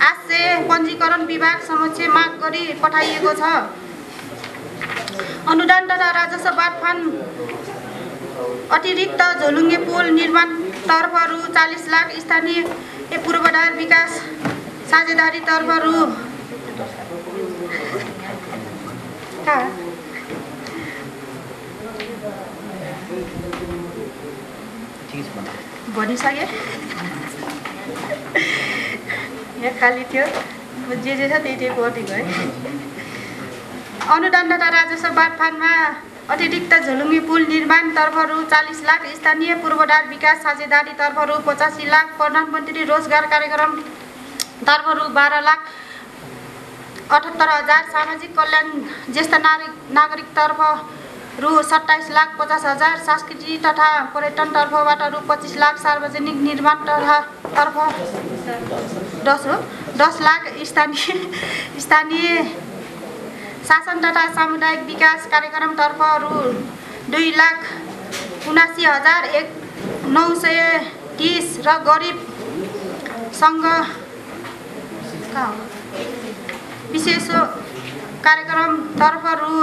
आठ सय पञ्जीकरण विभाग समक्ष माग गरी पठाइएको छ। अनुदान तथा राजस्व बाँडफाँड अतिरिक्त झोलुङ्गे पुल निर्माणतर्फ रु चालिस लाख स्थानीय पूर्वाधार विकास साझेदारीतर्फ रु। कहाँ? भनिसकेँ। यहाँ खाली थियो। जे जे छ त्यही त्यही गरिदिएको है। अनुदान तथा राजस्व बाँडफाँडमा अतिरिक्त झोलुङ्गे पुल निर्माणतर्फ रु चालिस लाख स्थानीय पूर्वाधार विकास साझेदारीतर्फ रु पचासी लाख प्रधानमन्त्री रोजगार कार्यक्रम तर्फ रु बाह्र लाख अठहत्तर हजार सामाजिक कल्याण ज्येष्ठ नागरिक नागरिकतर्फ रु सत्ताइस लाख पचास हजार संस्कृति तथा पर्यटनतर्फबाट रु पच्चिस लाख सार्वजनिक निर्माण तथा तर्फ दस हो। दस लाख स्थानीय स्थानीय शासन तथा सामुदायिक विकास कार्यक्रमतर्फ रु दुई लाख उनासी हजार एक नौ सय तिस र गरिब सङ्घ कहाँ हो? विशेष कार्यक्रमतर्फ रु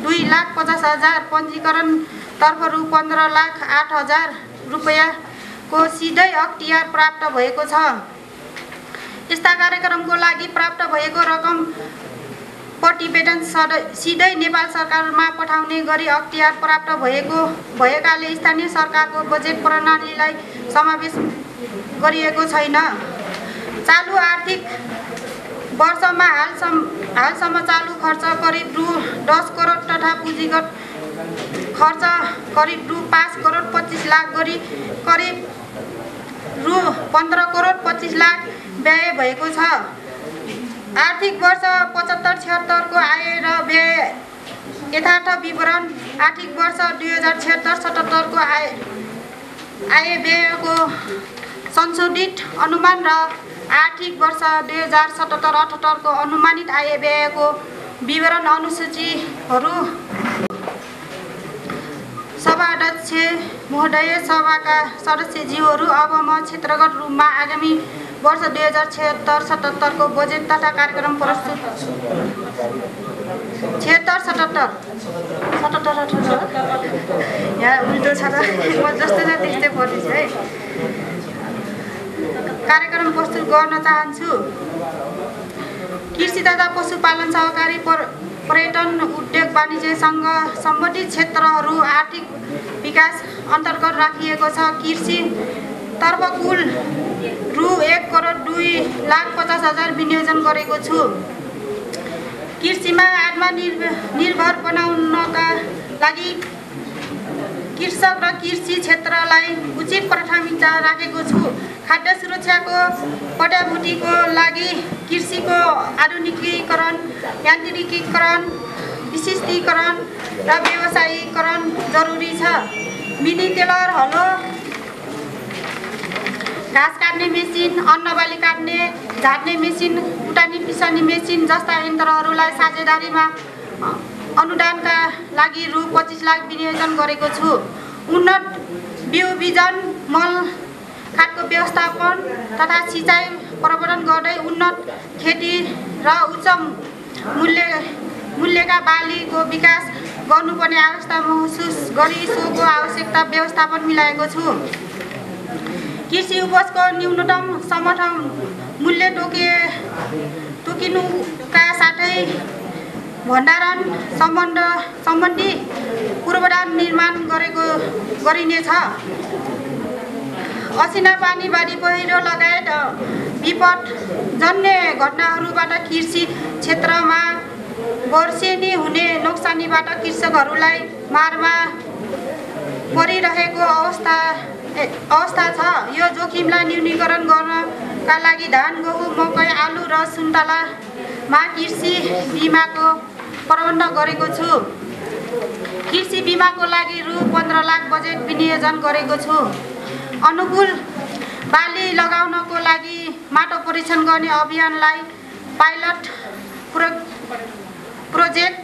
दुई लाख पचास हजार पञ्जीकरणतर्फ रु पन्ध्र लाख आठ हजार रुपियाँको सिधै अख्तियार प्राप्त भएको छ यस्ता कार्यक्रमको लागि प्राप्त भएको रकम प्रतिवेदन सद सिधै नेपाल सरकारमा पठाउने गरी अख्तियार प्राप्त भएको भएकाले स्थानीय सरकारको बजेट प्रणालीलाई समावेश गरिएको छैन। चालु आर्थिक वर्षमा हालसम्म हालसम्म चालु खर्च करिब रु दस करोड तथा पुँजीगत खर्च करिब रु पाँच करोड पच्चिस लाख गरी करिब रु पन्ध्र करोड पच्चिस लाख व्यय भएको छ। आर्थिक वर्ष पचहत्तर छिहत्तरको आय र व्यय यथार्थ विवरण आर्थिक वर्ष दुई हजार छिहत्तर सतहत्तरको आय आय व्ययको संशोधित अनुमान र आर्थिक वर्ष दुई हजार सतहत्तर अठहत्तरको अनुमानित आय व्ययको विवरण अनुसूचीहरू सभाध्यक्ष महोदय सभाका सदस्यज्यूहरू अब म क्षेत्रगत रूपमा आगामी वर्ष दुई हजार छिहत्तर सतहत्तरको बजेट तथा कार्यक्रम प्रस्तुत छिहत्तर सतहत्तर। सतहत्तर यहाँ उल्टो छ त। म जस्तो छ त्यस्तै पढ्दैछु है। कार्यक्रम प्रस्तुत गर्न चाहन्छु। कृषि तथा पशुपालन सहकारी पर पर्यटन उद्योग वाणिज्यसँग सम्बन्धित क्षेत्रहरू आर्थिक विकास अन्तर्गत राखिएको छ। कृषि तर्फ कुल रु एक करोड दुई लाख पचास हजार विनियोजन गरेको छु। कृषिमा आत्मनिर्भर निर्भर बनाउनका लागि कृषक र कृषि क्षेत्रलाई उचित प्राथमिकता राखेको छु। खाद्य सुरक्षाको पट्याभुटीको लागि कृषिको आधुनिकीकरण यान्त्रिकीकरण विशिष्टीकरण र व्यवसायीकरण जरुरी छ। मिनी टेलर हलो। घाँस काट्ने मेसिन अन्नबाली काट्ने झार्ने मेसिन कुटानी पिसानी मेसिन जस्ता यन्त्रहरूलाई साझेदारीमा अनुदानका लागि रु पच्चिस लाख विनियोजन गरेको छु। उन्नत बिउ बिजन मल खादको व्यवस्थापन तथा सिँचाइ प्रवर्धन गर्दै उन्नत खेती र उच्च मूल्य मूल्यका बालीको विकास गर्नुपर्ने आवश्यकता महसुस गरी सोको आवश्यकता व्यवस्थापन मिलाएको छु। कृषि उपजको न्यूनतम समर्थन मूल्य तोके तोकिनुका साथै भण्डारण सम्बन्ध सम्बन्धी पूर्वाधार निर्माण गरेको गरिनेछ। असिना पानी बाढी पहिरो लगायत विपदजन्य घटनाहरूबाट कृषि क्षेत्रमा वर्षेनी हुने नोक्सानीबाट कृषकहरूलाई मारमा परिरहेको अवस्था अवस्था छ। यो जोखिमलाई न्यूनीकरण गर्नका लागि धान गहुँ मकै आलु र सुन्तलामा कृषि बिमाको प्रबन्ध गरेको छु। कृषि बिमाको लागि रु पन्ध्र लाख बजेट विनियोजन गरेको छु। अनुकूल बाली लगाउनको लागि माटो परीक्षण गर्ने अभियानलाई पाइलट प्रो प्रोजेक्ट